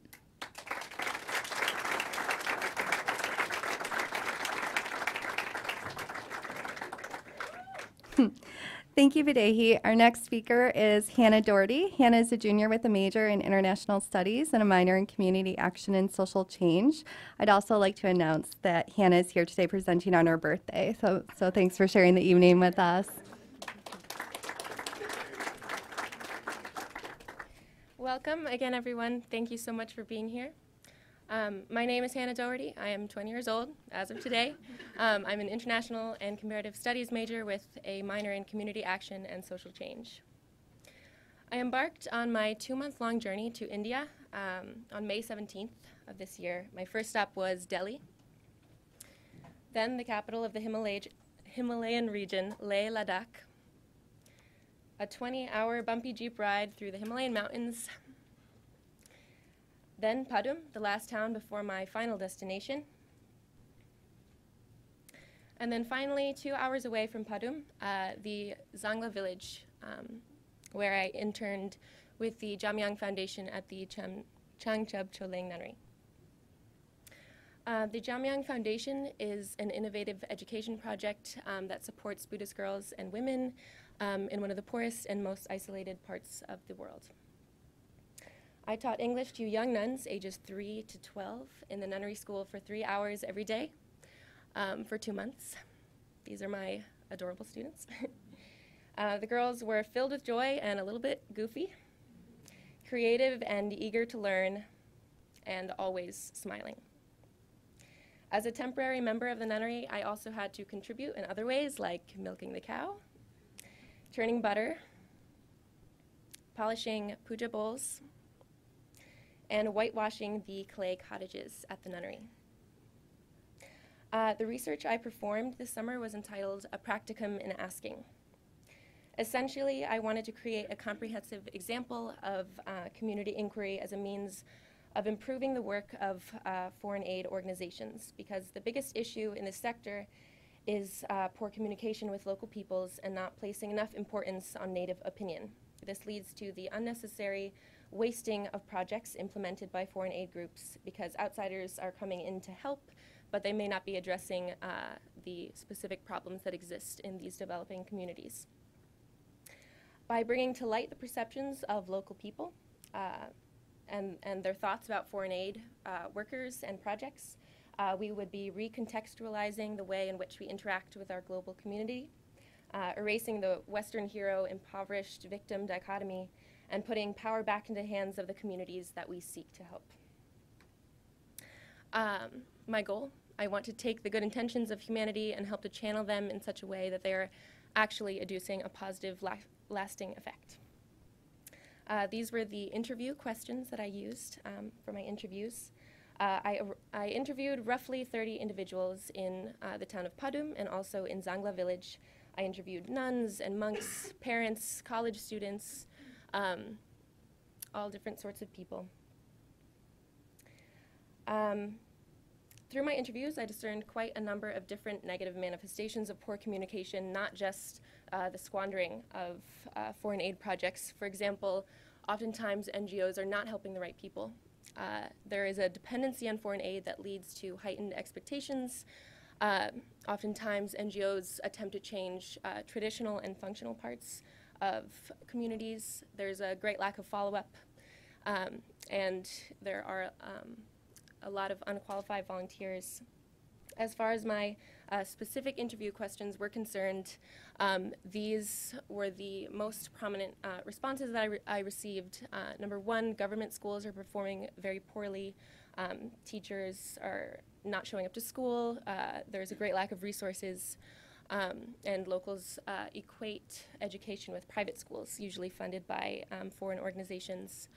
(laughs) Thank you, Videhi. Our next speaker is Hannah Doherty. Hannah is a junior with a major in international studies and a minor in community action and social change. I'd also like to announce that Hannah is here today presenting on her birthday. So, so thanks for sharing the evening with us. Welcome again, everyone. Thank you so much for being here. Um, my name is Hannah Doherty. I am 20 years old as of today. Um, I'm an international and comparative studies major with a minor in community action and social change. I embarked on my two month long journey to India um, on May 17th of this year. My first stop was Delhi, then the capital of the Himalay Himalayan region, Leh Ladakh. A 20 hour bumpy jeep ride through the Himalayan mountains then Padum, the last town before my final destination. And then finally, two hours away from Padum, uh, the Zangla village, um, where I interned with the Jamyang Foundation at the Cham- Changchub Choeling Nunnery. Uh, the Jamyang Foundation is an innovative education project um, that supports Buddhist girls and women um, in one of the poorest and most isolated parts of the world. I taught English to young nuns ages 3 to 12 in the nunnery school for three hours every day um, for two months. These are my adorable students. (laughs) uh, the girls were filled with joy and a little bit goofy, creative and eager to learn, and always smiling. As a temporary member of the nunnery, I also had to contribute in other ways like milking the cow, churning butter, polishing puja bowls, and whitewashing the clay cottages at the nunnery. Uh, the research I performed this summer was entitled A Practicum in Asking. Essentially, I wanted to create a comprehensive example of uh, community inquiry as a means of improving the work of uh, foreign aid organizations because the biggest issue in this sector is uh, poor communication with local peoples and not placing enough importance on Native opinion. This leads to the unnecessary wasting of projects implemented by foreign aid groups because outsiders are coming in to help, but they may not be addressing uh, the specific problems that exist in these developing communities. By bringing to light the perceptions of local people uh, and, and their thoughts about foreign aid uh, workers and projects, uh, we would be recontextualizing the way in which we interact with our global community, uh, erasing the Western hero impoverished victim dichotomy, and putting power back into the hands of the communities that we seek to help. Um, my goal I want to take the good intentions of humanity and help to channel them in such a way that they are actually producing a positive, la- lasting effect. Uh, these were the interview questions that I used um, for my interviews. Uh, I, I, interviewed roughly 30 individuals in uh, the town of Padum and also in Zangla village. I interviewed nuns and monks, parents, college students, um, all different sorts of people. Um, through my interviews, I discerned quite a number of different negative manifestations of poor communication, not just uh, the squandering of uh, foreign aid projects. For example, oftentimes NGOs are not helping the right people. Uh, there is a dependency on foreign aid that leads to heightened expectations. Uh, oftentimes, NGOs attempt to change uh, traditional and functional parts of communities. There's a great lack of follow up, um, and there are um, a lot of unqualified volunteers. As far as my uh, specific interview questions were concerned, um, these were the most prominent uh, responses that I, re- I received. Uh, number one, government schools are performing very poorly. Um, teachers are not showing up to school. Uh, there's a great lack of resources. Um, and locals uh, equate education with private schools, usually funded by um, foreign organizations.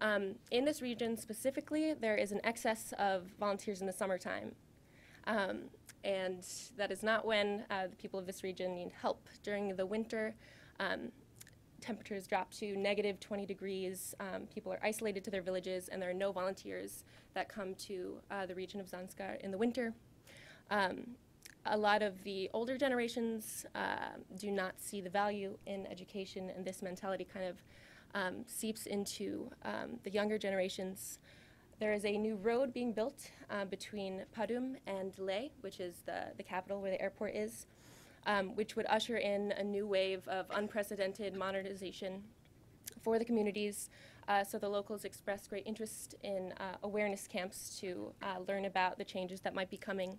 Um, in this region specifically, there is an excess of volunteers in the summertime. Um, and that is not when uh, the people of this region need help. During the winter, um, temperatures drop to negative 20 degrees. Um, people are isolated to their villages, and there are no volunteers that come to uh, the region of Zanskar in the winter. Um, a lot of the older generations uh, do not see the value in education, and this mentality kind of um, seeps into um, the younger generations. There is a new road being built uh, between Padum and Leh, which is the, the capital where the airport is, um, which would usher in a new wave of unprecedented modernization for the communities. Uh, so the locals expressed great interest in uh, awareness camps to uh, learn about the changes that might be coming.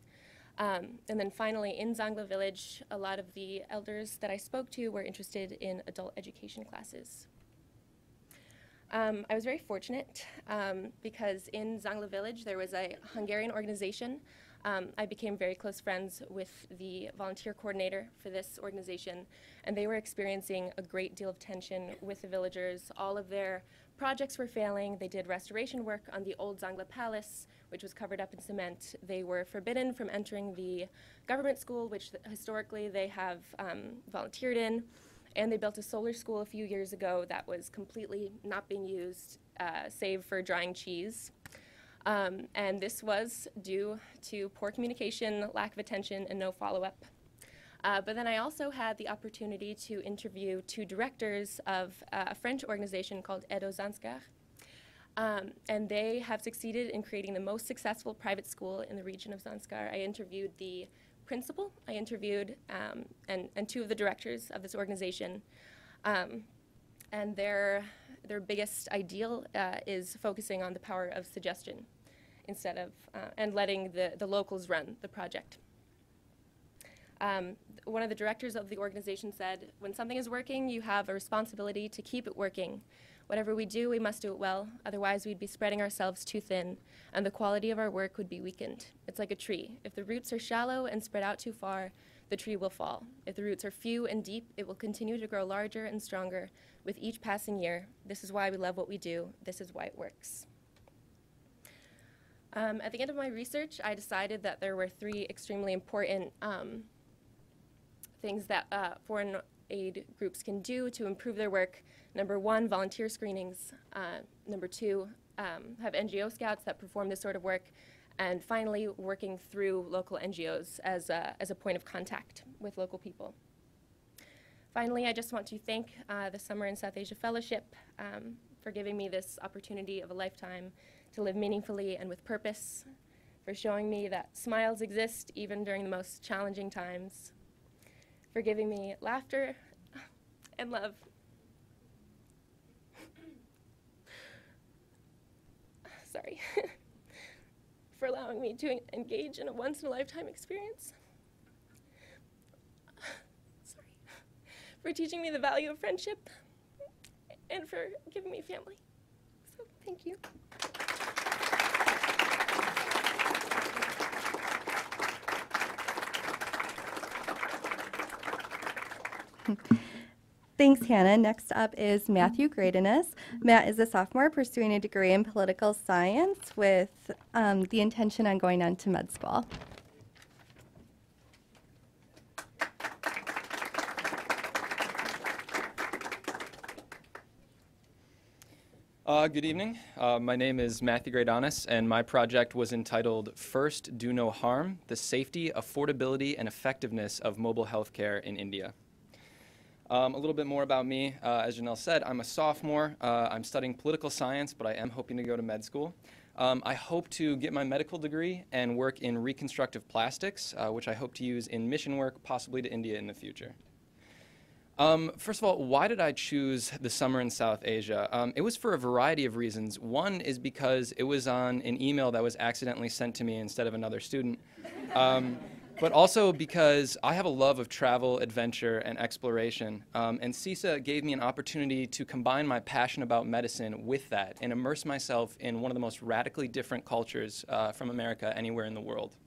Um, and then finally, in Zangla village, a lot of the elders that I spoke to were interested in adult education classes. Um, I was very fortunate um, because in Zangla village there was a Hungarian organization. Um, I became very close friends with the volunteer coordinator for this organization, and they were experiencing a great deal of tension with the villagers. All of their projects were failing. They did restoration work on the old Zangla Palace, which was covered up in cement. They were forbidden from entering the government school, which historically they have um, volunteered in. And they built a solar school a few years ago that was completely not being used, uh, save for drying cheese. Um, and this was due to poor communication, lack of attention, and no follow up. Uh, but then I also had the opportunity to interview two directors of uh, a French organization called Edo Zanskar. Um, and they have succeeded in creating the most successful private school in the region of Zanskar. I interviewed the principal, I interviewed, um, and, and two of the directors of this organization. Um, and their, their biggest ideal uh, is focusing on the power of suggestion instead of, uh, and letting the, the locals run the project. Um, one of the directors of the organization said, when something is working, you have a responsibility to keep it working. Whatever we do, we must do it well, otherwise, we'd be spreading ourselves too thin, and the quality of our work would be weakened. It's like a tree. If the roots are shallow and spread out too far, the tree will fall. If the roots are few and deep, it will continue to grow larger and stronger with each passing year. This is why we love what we do. This is why it works. Um, at the end of my research, I decided that there were three extremely important um, things that uh, foreign aid groups can do to improve their work. Number one, volunteer screenings. Uh, number two, um, have NGO scouts that perform this sort of work. And finally, working through local NGOs as a, as a point of contact with local people. Finally, I just want to thank uh, the Summer in South Asia Fellowship um, for giving me this opportunity of a lifetime to live meaningfully and with purpose, for showing me that smiles exist even during the most challenging times, for giving me laughter (laughs) and love. Sorry. (laughs) for allowing me to engage in a once in a lifetime experience. (sighs) Sorry. For teaching me the value of friendship and for giving me family. So, thank you. (laughs) Thanks, Hannah. Next up is Matthew Gradenus. Matt is a sophomore pursuing a degree in political science with um, the intention on going on to med school. Uh, good evening. Uh, my name is Matthew Gradanis, and my project was entitled First Do No Harm The Safety, Affordability, and Effectiveness of Mobile Healthcare in India. Um, a little bit more about me. Uh, as Janelle said, I'm a sophomore. Uh, I'm studying political science, but I am hoping to go to med school. Um, I hope to get my medical degree and work in reconstructive plastics, uh, which I hope to use in mission work, possibly to India in the future. Um, first of all, why did I choose the summer in South Asia? Um, it was for a variety of reasons. One is because it was on an email that was accidentally sent to me instead of another student. But also because I have a love of travel, adventure, and exploration. Um, and SISA gave me an opportunity to combine my passion about medicine with that and immerse myself in one of the most radically different cultures uh, from America anywhere in the world.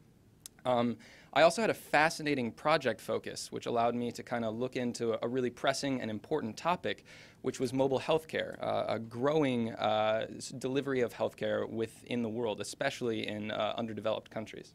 Um, I also had a fascinating project focus, which allowed me to kind of look into a really pressing and important topic, which was mobile healthcare, uh, a growing uh, delivery of healthcare within the world, especially in uh, underdeveloped countries.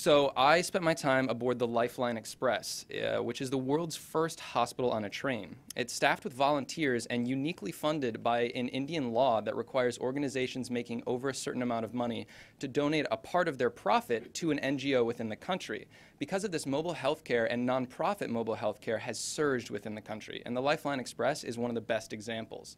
So I spent my time aboard the Lifeline Express, uh, which is the world's first hospital on a train. It's staffed with volunteers and uniquely funded by an Indian law that requires organizations making over a certain amount of money to donate a part of their profit to an NGO within the country. Because of this, mobile healthcare and nonprofit mobile healthcare has surged within the country, and the Lifeline Express is one of the best examples.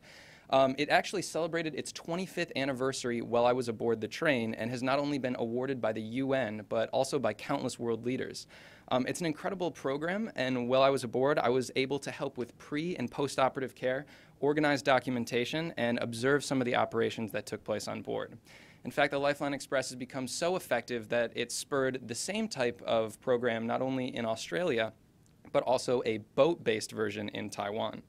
Um, it actually celebrated its 25th anniversary while I was aboard the train and has not only been awarded by the UN, but also by countless world leaders. Um, it's an incredible program, and while I was aboard, I was able to help with pre and post operative care, organize documentation, and observe some of the operations that took place on board. In fact, the Lifeline Express has become so effective that it spurred the same type of program not only in Australia, but also a boat based version in Taiwan.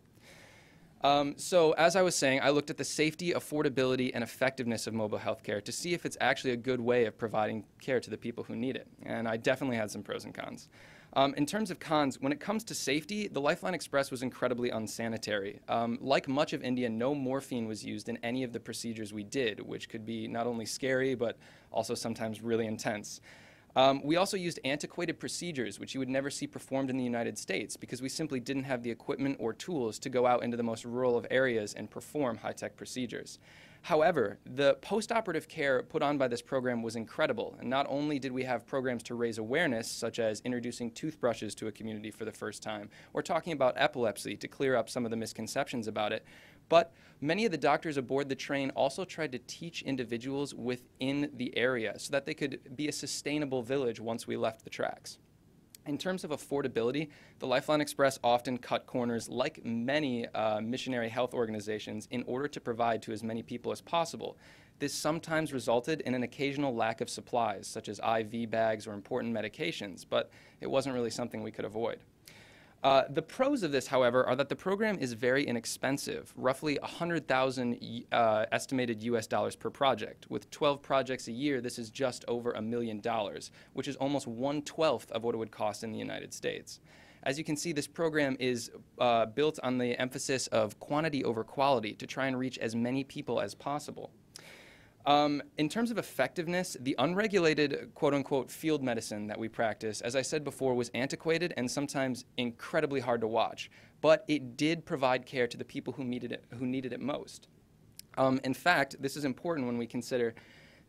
Um, so, as I was saying, I looked at the safety, affordability, and effectiveness of mobile health care to see if it's actually a good way of providing care to the people who need it. And I definitely had some pros and cons. Um, in terms of cons, when it comes to safety, the Lifeline Express was incredibly unsanitary. Um, like much of India, no morphine was used in any of the procedures we did, which could be not only scary, but also sometimes really intense. Um, we also used antiquated procedures, which you would never see performed in the United States, because we simply didn't have the equipment or tools to go out into the most rural of areas and perform high tech procedures. However, the post operative care put on by this program was incredible. And not only did we have programs to raise awareness, such as introducing toothbrushes to a community for the first time, or talking about epilepsy to clear up some of the misconceptions about it, but many of the doctors aboard the train also tried to teach individuals within the area so that they could be a sustainable village once we left the tracks. In terms of affordability, the Lifeline Express often cut corners, like many uh, missionary health organizations, in order to provide to as many people as possible. This sometimes resulted in an occasional lack of supplies, such as IV bags or important medications, but it wasn't really something we could avoid. Uh, the pros of this, however, are that the program is very inexpensive, roughly 100,000 uh, estimated US dollars per project. With 12 projects a year, this is just over a million dollars, which is almost one twelfth of what it would cost in the United States. As you can see, this program is uh, built on the emphasis of quantity over quality to try and reach as many people as possible. Um, in terms of effectiveness, the unregulated quote unquote field medicine that we practice, as I said before, was antiquated and sometimes incredibly hard to watch. But it did provide care to the people who needed it, who needed it most. Um, in fact, this is important when we consider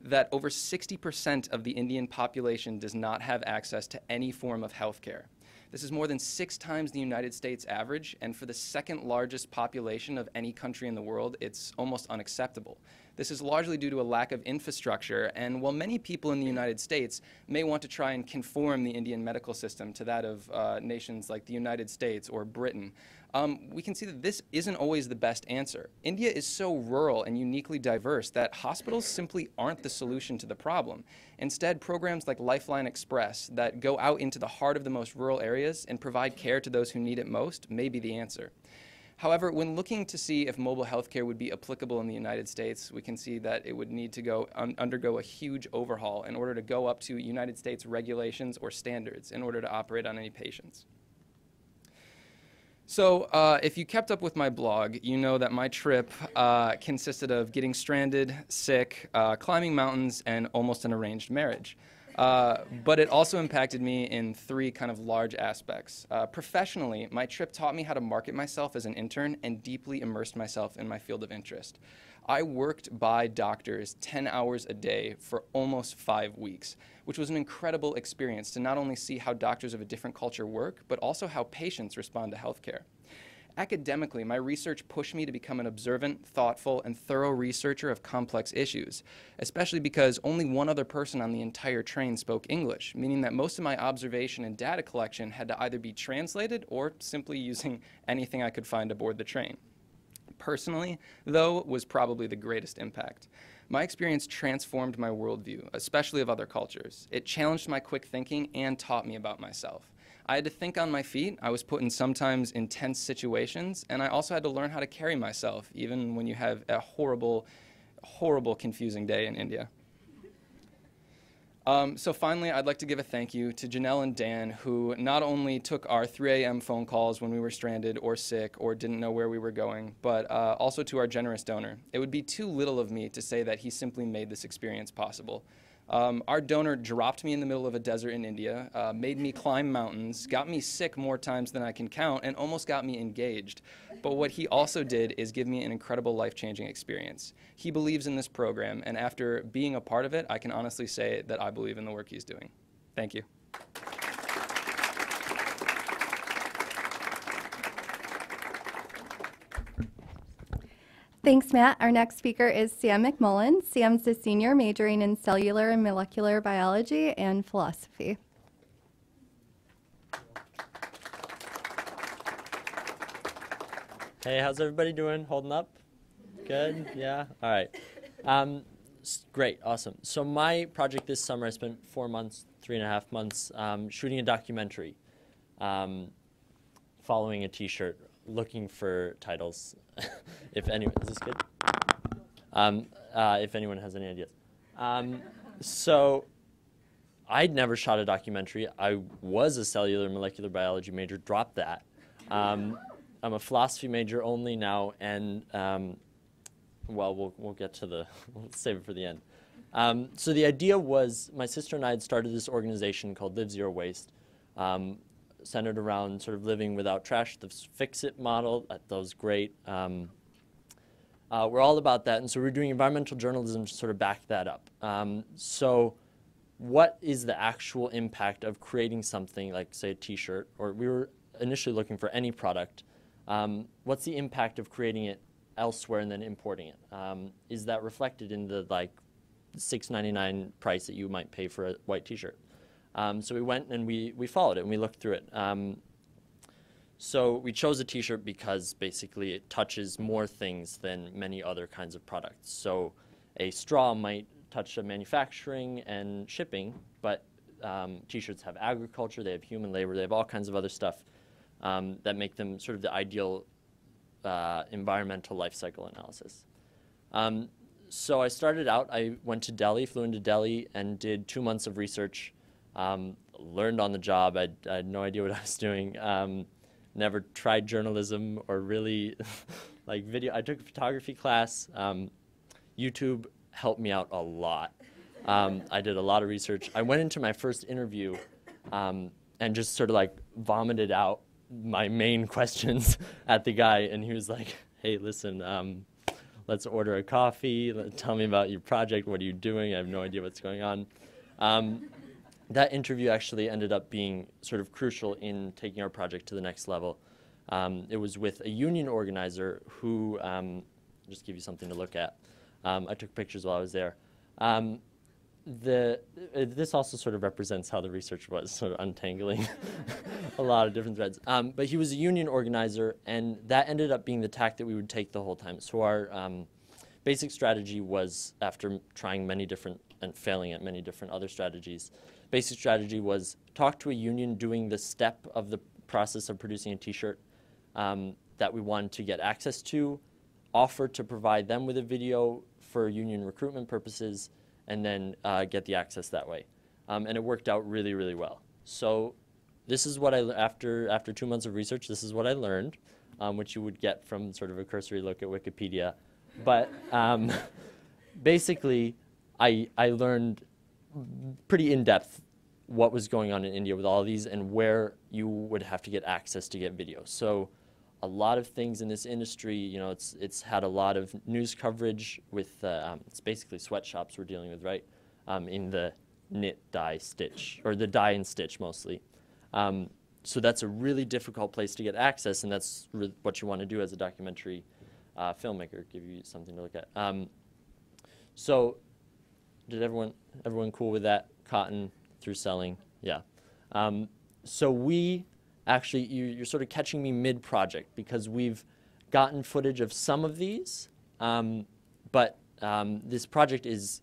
that over 60% of the Indian population does not have access to any form of health care. This is more than six times the United States average, and for the second largest population of any country in the world, it's almost unacceptable. This is largely due to a lack of infrastructure, and while many people in the United States may want to try and conform the Indian medical system to that of uh, nations like the United States or Britain, um, we can see that this isn't always the best answer. India is so rural and uniquely diverse that hospitals simply aren't the solution to the problem. Instead, programs like Lifeline Express that go out into the heart of the most rural areas and provide care to those who need it most may be the answer. However, when looking to see if mobile healthcare would be applicable in the United States, we can see that it would need to go un undergo a huge overhaul in order to go up to United States regulations or standards in order to operate on any patients. So, uh, if you kept up with my blog, you know that my trip uh, consisted of getting stranded, sick, uh, climbing mountains, and almost an arranged marriage. Uh, but it also impacted me in three kind of large aspects. Uh, professionally, my trip taught me how to market myself as an intern and deeply immersed myself in my field of interest. I worked by doctors 10 hours a day for almost five weeks, which was an incredible experience to not only see how doctors of a different culture work, but also how patients respond to healthcare. Academically, my research pushed me to become an observant, thoughtful, and thorough researcher of complex issues, especially because only one other person on the entire train spoke English, meaning that most of my observation and data collection had to either be translated or simply using (laughs) anything I could find aboard the train. Personally, though, was probably the greatest impact. My experience transformed my worldview, especially of other cultures. It challenged my quick thinking and taught me about myself. I had to think on my feet. I was put in sometimes intense situations, and I also had to learn how to carry myself, even when you have a horrible, horrible, confusing day in India. Um, so finally, I'd like to give a thank you to Janelle and Dan, who not only took our 3 a.m. phone calls when we were stranded or sick or didn't know where we were going, but uh, also to our generous donor. It would be too little of me to say that he simply made this experience possible. Um, our donor dropped me in the middle of a desert in India, uh, made me climb mountains, got me sick more times than I can count, and almost got me engaged. But what he also did is give me an incredible life changing experience. He believes in this program, and after being a part of it, I can honestly say that I believe in the work he's doing. Thank you. Thanks, Matt. Our next speaker is Sam McMullen. Sam's a senior majoring in cellular and molecular biology and philosophy. Hey, how's everybody doing? Holding up? Good? Yeah? All right. Um, great, awesome. So, my project this summer, I spent four months, three and a half months, um, shooting a documentary, um, following a t shirt, looking for titles (laughs) if anyone, is this good? Um, uh, if anyone has any ideas. Um, so I'd never shot a documentary. I was a cellular molecular biology major, dropped that. Um, I'm a philosophy major only now, and um, well, we'll we'll get to the (laughs) we'll save it for the end. Um, so the idea was my sister and I had started this organization called Live Zero Waste, um, centered around sort of living without trash, the fix it model. That, that was great. Um, uh, we're all about that, and so we're doing environmental journalism to sort of back that up. Um, so, what is the actual impact of creating something like, say, a T-shirt, or we were initially looking for any product? Um, what's the impact of creating it elsewhere and then importing it? Um, is that reflected in the like $6.99 price that you might pay for a white T-shirt? Um, so we went and we, we followed it and we looked through it. Um, so we chose a t-shirt because basically it touches more things than many other kinds of products. So a straw might touch manufacturing and shipping, but um, t-shirts have agriculture, they have human labor, they have all kinds of other stuff um, that make them sort of the ideal uh, environmental life cycle analysis. Um, so I started out, I went to Delhi, flew into Delhi, and did two months of research um, learned on the job. I, I, had no idea what I was doing. Um, never tried journalism or really (laughs) like video. I took a photography class. Um, YouTube helped me out a lot. Um, I did a lot of research. I went into my first interview um, and just sort of like vomited out my main (laughs) questions at the guy, and he was like, "Hey, listen." Um, let's order a coffee. Tell me about your project. What are you doing? I have no idea what's going on. Um, that interview actually ended up being sort of crucial in taking our project to the next level. Um, it was with a union organizer who, um, just give you something to look at. Um, I took pictures while I was there. Um, the, uh, this also sort of represents how the research was, (laughs) sort of untangling (laughs) a lot of different threads. Um, but he was a union organizer, and that ended up being the tack that we would take the whole time. So our um, basic strategy was, after trying many different and failing at many different other strategies, basic strategy was talk to a union doing the step of the process of producing a T-shirt um, that we wanted to get access to, offer to provide them with a video for union recruitment purposes, and then uh, get the access that way. Um, and it worked out really, really well. So this is what I, after, after two months of research, this is what I learned, um, which you would get from sort of a cursory look at Wikipedia. But um, (laughs) basically, I, I learned pretty in depth what was going on in India with all of these and where you would have to get access to get videos. So a lot of things in this industry, you know, it's, it's had a lot of news coverage with, uh, um, it's basically sweatshops we're dealing with, right? Um, in the knit, dye, stitch, or the dye and stitch mostly. Um, so that's a really difficult place to get access, and that's what you want to do as a documentary uh, filmmaker, give you something to look at. Um, so did everyone, everyone cool with that? Cotton through selling, yeah. Um, so we actually, you, you're sort of catching me mid-project because we've gotten footage of some of these, um, but um, this project is,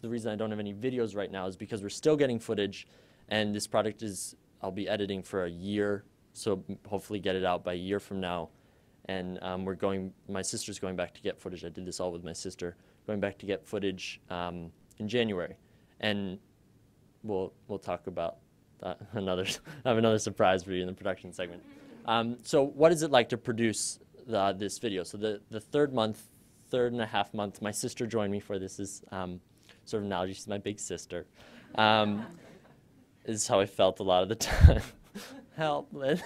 the reason I don't have any videos right now is because we're still getting footage, and this project is, I'll be editing for a year, so hopefully get it out by a year from now. And um, we're going, my sister's going back to get footage. I did this all with my sister, going back to get footage um, in January. And we'll, we'll talk about that (laughs) another, I have another surprise for you in the production segment. Um, so what is it like to produce the, this video? So the, the third month, third and a half month, my sister joined me for this is um, sort of analogy. She's my big sister. Um, is how I felt a lot of the (laughs) time. Help, Lynn.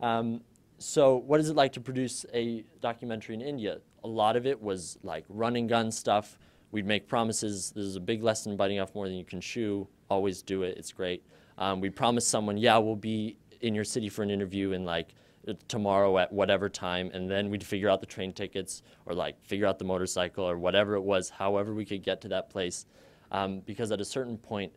Um, so what is it like to produce a documentary in India? A lot of it was like run and gun stuff. We'd make promises. This is a big lesson biting off more than you can chew. Always do it. It's great. Um, we promise someone, yeah, we'll be in your city for an interview in like tomorrow at whatever time, and then we'd figure out the train tickets or like figure out the motorcycle or whatever it was, however we could get to that place. Um, because at a certain point,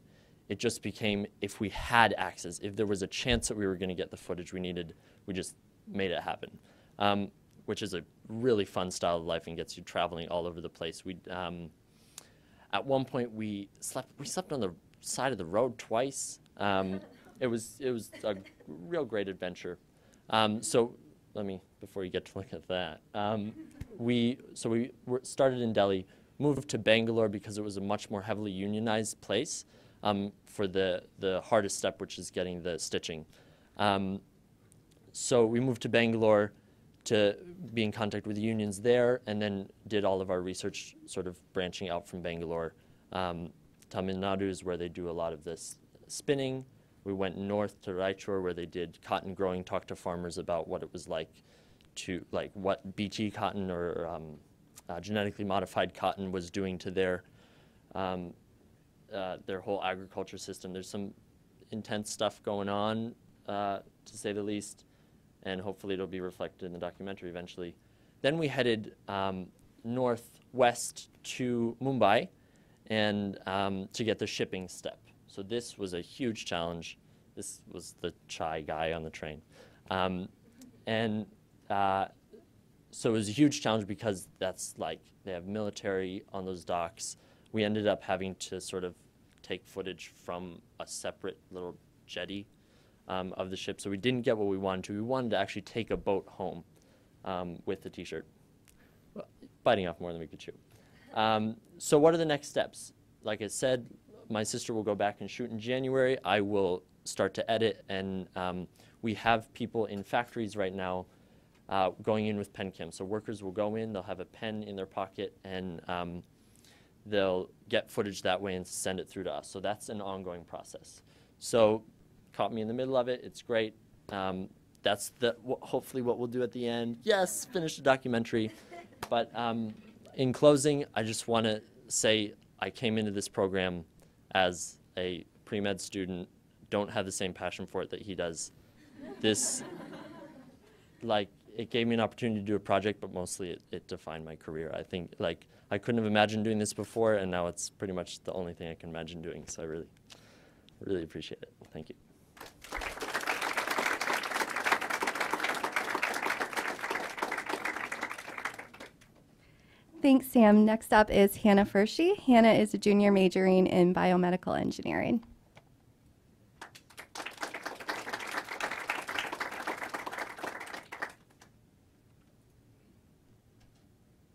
it just became if we had access, if there was a chance that we were going to get the footage we needed, we just made it happen, um, which is a really fun style of life and gets you traveling all over the place. We, um, at one point, we slept we slept on the side of the road twice. Um, it was it was a real great adventure. Um, so let me before you get to look at that. Um, we so we started in Delhi, moved to Bangalore because it was a much more heavily unionized place um, for the the hardest step, which is getting the stitching. Um, so we moved to Bangalore to be in contact with the unions there, and then did all of our research, sort of branching out from Bangalore. Um, Tamil Nadu is where they do a lot of this spinning. We went north to Raichur where they did cotton growing, talked to farmers about what it was like to, like what BT cotton or um, uh, genetically modified cotton was doing to their, um, uh, their whole agriculture system. There's some intense stuff going on, uh, to say the least, and hopefully it'll be reflected in the documentary eventually. Then we headed um, northwest to Mumbai and um, to get the shipping step. So this was a huge challenge. This was the chai guy on the train. Um, and uh, so it was a huge challenge because that's like they have military on those docks. We ended up having to sort of take footage from a separate little jetty um, of the ship. So we didn't get what we wanted to. We wanted to actually take a boat home um, with the t-shirt. Biting off more than we could chew. Um, so what are the next steps? Like I said, my sister will go back and shoot in January. I will start to edit, and um, we have people in factories right now uh, going in with pen cam. So workers will go in, they'll have a pen in their pocket, and um, they'll get footage that way and send it through to us. So that's an ongoing process. So caught me in the middle of it. It's great. Um, that's the, hopefully what we'll do at the end. Yes, finish the documentary. But um, in closing, I just want to say I came into this program as a pre med student, don't have the same passion for it that he does. This, like, it gave me an opportunity to do a project, but mostly it, it defined my career. I think, like, I couldn't have imagined doing this before, and now it's pretty much the only thing I can imagine doing. So I really, really appreciate it. Thank you. Thanks, Sam. Next up is Hannah Furshey. Hannah is a junior majoring in biomedical engineering.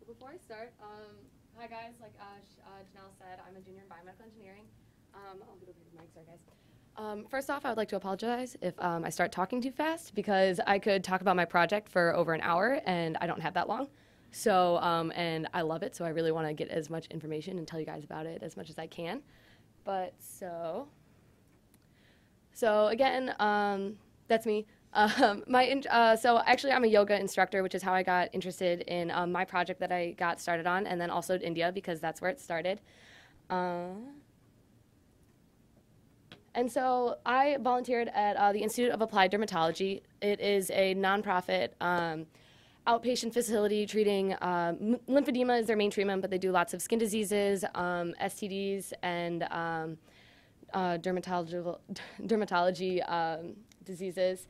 Before I start, um, hi guys, like uh, uh, Janelle said, I'm a junior in biomedical engineering. Um, I'll get over the mic, sorry guys. Um, first off, I would like to apologize if um, I start talking too fast because I could talk about my project for over an hour and I don't have that long. So, um, and I love it, so I really want to get as much information and tell you guys about it as much as I can. But so, so again, um, that's me. Um, (laughs) my in, uh, so actually, I'm a yoga instructor, which is how I got interested in um, my project that I got started on, and then also India because that's where it started. Uh, and so I volunteered at uh, the Institute of Applied Dermatology. It is a nonprofit um, outpatient facility treating uh, m- lymphedema is their main treatment, but they do lots of skin diseases, um, STDs, and um, uh, dermatology, (laughs) dermatology um, diseases.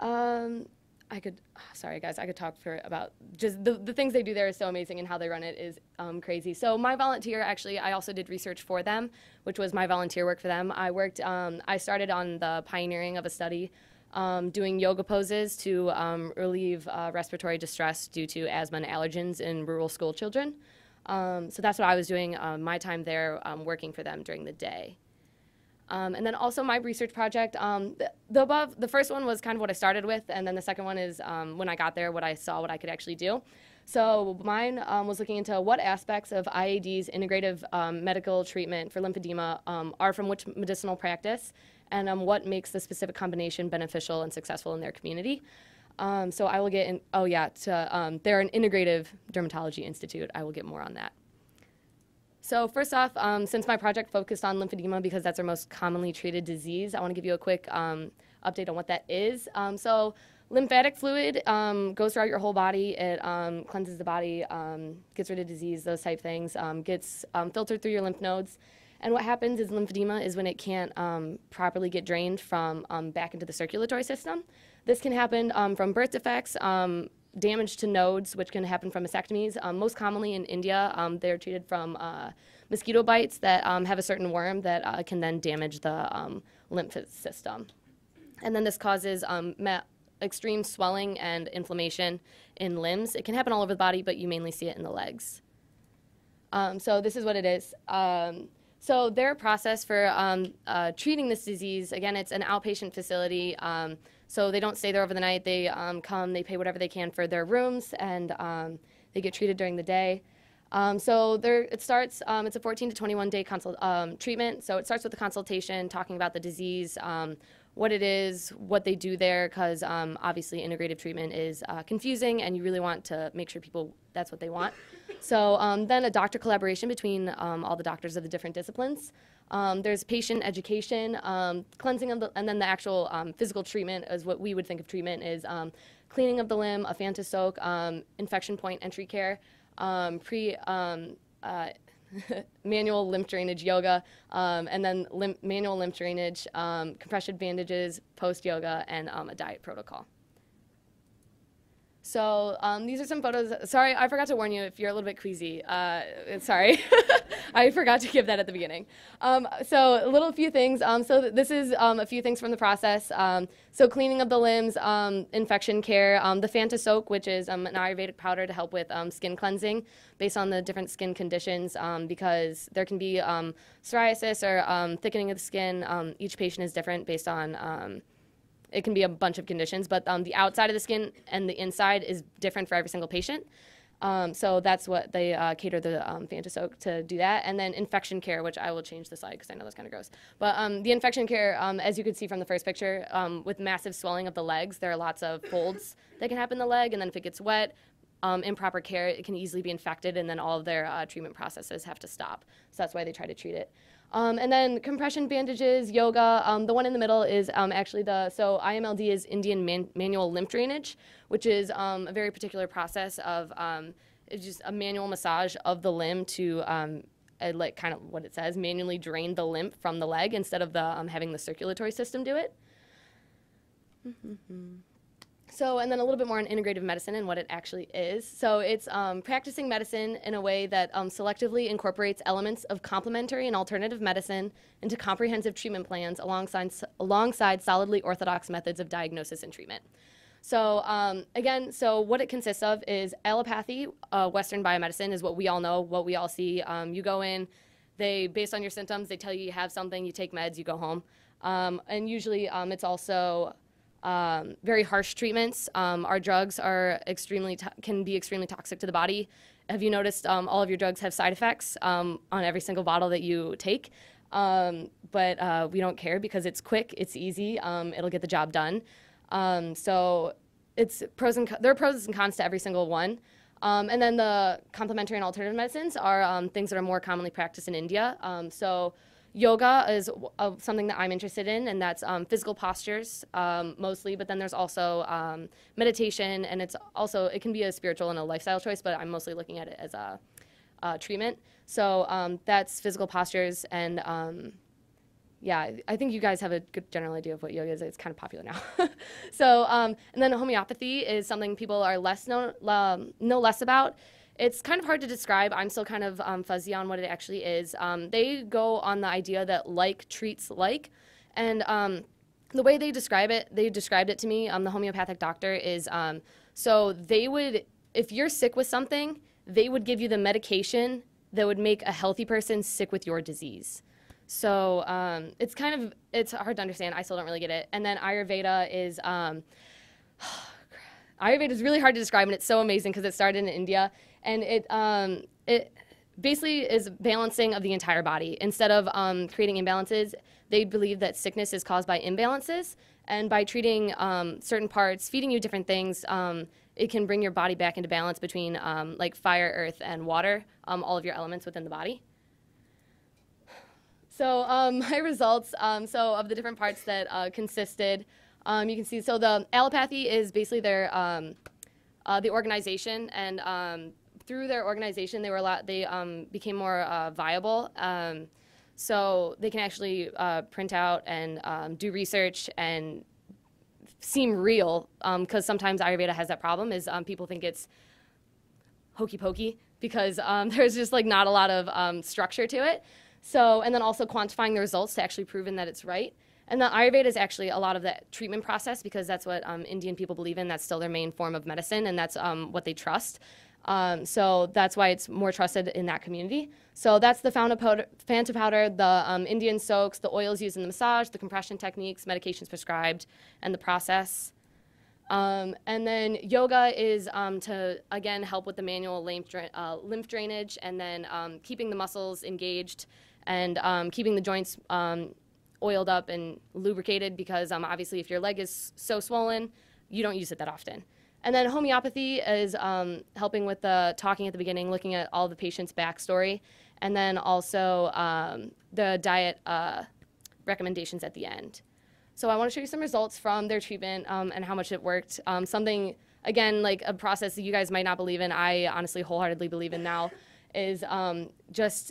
Um, I could, (sighs) sorry guys, I could talk for about just the, the things they do there is so amazing and how they run it is um, crazy. So my volunteer, actually, I also did research for them, which was my volunteer work for them. I worked, um, I started on the pioneering of a study um, doing yoga poses to um, relieve uh, respiratory distress due to asthma and allergens in rural school children. Um, so that's what I was doing um, my time there um, working for them during the day. Um, and then also my research project, the, the above, the first one was kind of what I started with, and then the second one is when I got there, what I saw, what I could actually do. So mine um, was looking into what aspects of IAD's integrative um, medical treatment for lymphedema um, are from which medicinal practice, and um, what makes the specific combination beneficial and successful in their community. Um, so I will get in, oh yeah, to, um, they're an integrative dermatology institute. I will get more on that. So first off, um, since my project focused on lymphedema because that's our most commonly treated disease, I want to give you a quick um, update on what that is. Um, so lymphatic fluid goes throughout your whole body. It cleanses the body, gets rid of disease, those type things, gets filtered through your lymph nodes. And what happens is lymphedema is when it can't um, properly get drained from um, back into the circulatory system. This can happen um, from birth defects, um, damage to nodes, which can happen from mastectomies. Um, most commonly in India, um, they're treated from uh, mosquito bites that have a certain worm that uh, can then damage the lymph system. And then this causes extreme swelling and inflammation in limbs. It can happen all over the body, but you mainly see it in the legs. So this is what it is. So their process for um, uh, treating this disease, again, it's an outpatient facility. Um, so they don't stay there over the night. They um, come, they pay whatever they can for their rooms, and um, they get treated during the day. Um, so there, it starts. Um, it's a 14 to 21 day consult, treatment. So it starts with a consultation, talking about the disease, what it is, what they do there, because um, obviously integrative treatment is uh, confusing, and you really want to make sure people that's what they want. (laughs) So um, then a doctor collaboration between um, all the doctors of the different disciplines. Um, there's patient education, um, cleansing of the, and then the actual um, physical treatment is what we would think of treatment is um, cleaning of the limb, a Fanta soak, um, infection point entry care, um, pre um, uh, (laughs) manual lymph drainage yoga, um, and then manual lymph drainage, um, compression bandages, post yoga, and um, a diet protocol. So um, these are some photos. Sorry, I forgot to warn you if you're a little bit queasy. Uh, sorry, (laughs) I forgot to give that at the beginning. Um, so a little few things. Um, so th- this is um, a few things from the process. Um, so cleaning of the limbs, um, infection care, the Fanta soak, which is an Ayurvedic powder to help with skin cleansing based on the different skin conditions, because there can be psoriasis or thickening of the skin. Each patient is different based on. It can be a bunch of conditions, but um, the outside of the skin and the inside is different for every single patient. Um, so that's what they uh, cater the um, Fanta Soak to do that. And then infection care, which I will change the slide because I know that's kind of gross. But um, the infection care, um, as you can see from the first picture, um, with massive swelling of the legs, there are lots of folds that can happen in the leg. And then if it gets wet, um, improper care, it can easily be infected, and then all of their uh, treatment processes have to stop. So that's why they try to treat it. Um, and then compression bandages, yoga. Um, the one in the middle is um, actually the so IMLD is Indian man, manual lymph drainage, which is um, a very particular process of um, just a manual massage of the limb to um, like kind of what it says manually drain the lymph from the leg instead of the having the circulatory system do it. So, and then a little bit more on integrative medicine and what it actually is. So, it's um, practicing medicine in a way that um, selectively incorporates elements of complementary and alternative medicine into comprehensive treatment plans alongside, alongside solidly orthodox methods of diagnosis and treatment. So, um, again, so what it consists of is allopathy, uh, Western biomedicine, is what we all know, what we all see. Um, you go in, they, based on your symptoms, they tell you you have something, you take meds, you go home. Um, and usually um, it's also um, very harsh treatments. Um, our drugs are extremely can be extremely toxic to the body. Have you noticed um, all of your drugs have side effects um, on every single bottle that you take? Um, but uh, we don't care because it's quick, it's easy, um, it'll get the job done. so it's pros and there are pros and cons to every single one. and then the complementary and alternative medicines are things that are more commonly practiced in India. so yoga is uh, something that I'm interested in, and that's um, physical postures um, mostly. But then there's also um, meditation, and it's also it can be a spiritual and a lifestyle choice. But I'm mostly looking at it as a, treatment. So um, that's physical postures, and um, yeah, I think you guys have a good general idea of what yoga is. It's kind of popular now. (laughs) so um, and then homeopathy is something people are less know know less about it's kind of hard to describe. I'm still kind of um, fuzzy on what it actually is. Um, they go on the idea that like treats like, and um, the way they describe it, they described it to me. Um, the homeopathic doctor is um, so they would, if you're sick with something, they would give you the medication that would make a healthy person sick with your disease. So um, it's kind of it's hard to understand. I still don't really get it. And then Ayurveda is. (sighs) (sighs) Ayurveda is really hard to describe, and it's so amazing because it started in India and it um, it basically is balancing of the entire body. Instead of um, creating imbalances, they believe that sickness is caused by imbalances, and by treating um, certain parts, feeding you different things, um, it can bring your body back into balance between um, like fire, earth, and water, um, all of your elements within the body. So um, (laughs) my results, so of the different parts that uh, consisted, you can see. So the allopathy is basically their uh, the organization and through their organization, they were a lot, they um, became more uh, viable. Um, so they can actually uh, print out and um, do research and seem real because um, sometimes Ayurveda has that problem is um, people think it's hokey pokey because um, (laughs) there's just like not a lot of structure to it. So, and then also quantifying the results to actually proven that it's right. And the Ayurveda is actually a lot of the treatment process because that's what um, Indian people believe in. That's still their main form of medicine, and that's um, what they trust. Um, so that's why it's more trusted in that community. So that's the Fanta powder, Fanta powder the um, Indian soaks, the oils used in the massage, the compression techniques, medications prescribed, and the process. Um, and then yoga is um, to, again, help with the manual lymph, dra- uh, lymph drainage and then um, keeping the muscles engaged and um, keeping the joints oiled up and lubricated because obviously if your leg is so swollen, you don't use it that often. And then homeopathy is um, helping with the talking at the beginning, looking at all the patient's backstory, and then also um, the diet uh, recommendations at the end. So I want to show you some results from their treatment um, and how much it worked. Um, something, again, like a process that you guys might not believe in, I honestly wholeheartedly believe in now, is um, just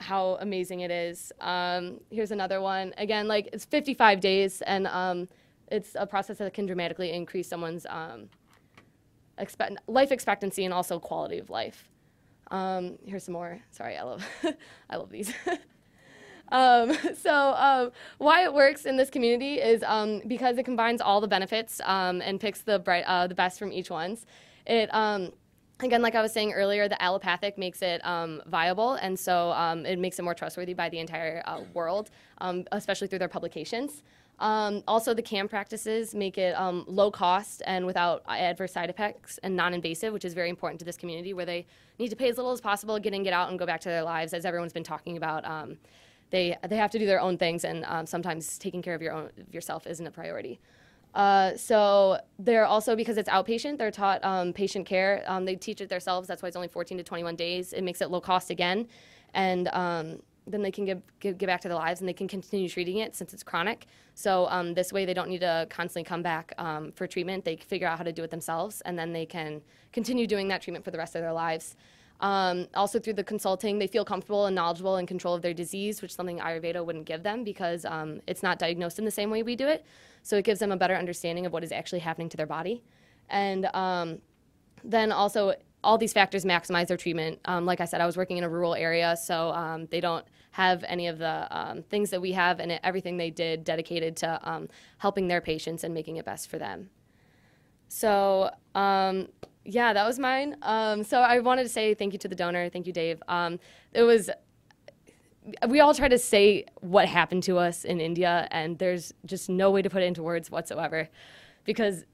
how amazing it is. Um, here's another one. Again, like it's 55 days, and it's a process that can dramatically increase someone's um, expect- life expectancy and also quality of life. Um, here's some more. Sorry, I love, (laughs) I love these. (laughs) um, so um, why it works in this community is um, because it combines all the benefits um, and picks the bright, uh, the best from each ones. It again, like I was saying earlier, the allopathic makes it um, viable, and so um, it makes it more trustworthy by the entire uh, world, um, especially through their publications. Um, also, the CAM practices make it um, low cost and without adverse side effects and non invasive, which is very important to this community where they need to pay as little as possible, get in, get out, and go back to their lives, as everyone's been talking about. Um, they, they have to do their own things, and um, sometimes taking care of your own, yourself isn't a priority. Uh, so they're also because it's outpatient, they're taught um, patient care. Um, they teach it themselves. That's why it's only 14 to 21 days. It makes it low cost again, and um, then they can give, get back to their lives and they can continue treating it since it's chronic. So um, this way, they don't need to constantly come back um, for treatment. They figure out how to do it themselves, and then they can continue doing that treatment for the rest of their lives. Um, also, through the consulting, they feel comfortable and knowledgeable in control of their disease, which is something Ayurveda wouldn't give them because um, it's not diagnosed in the same way we do it. So it gives them a better understanding of what is actually happening to their body. And um, then also, all these factors maximize their treatment. Um, like I said, I was working in a rural area, so um, they don't have any of the um, things that we have, and everything they did dedicated to um, helping their patients and making it best for them. So, um, yeah, that was mine. Um, so I wanted to say thank you to the donor. Thank you, Dave. it was we all try to say what happened to us in India, and there's just no way to put it into words whatsoever, because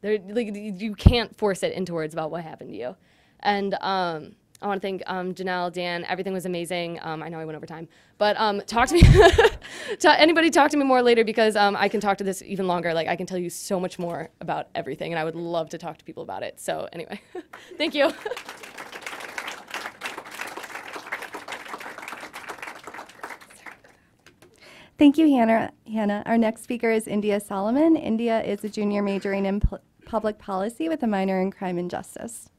there like you can't force it into words about what happened to you. And um, I want to thank um, Janelle, Dan. Everything was amazing. Um, I know I went over time, but um, talk to me. (laughs) to anybody talk to me more later because um, I can talk to this even longer. Like I can tell you so much more about everything, and I would love to talk to people about it. So anyway, (laughs) thank you. (laughs) Thank you, Hannah. Hannah. Our next speaker is India Solomon. India is a junior majoring in public policy with a minor in crime and justice.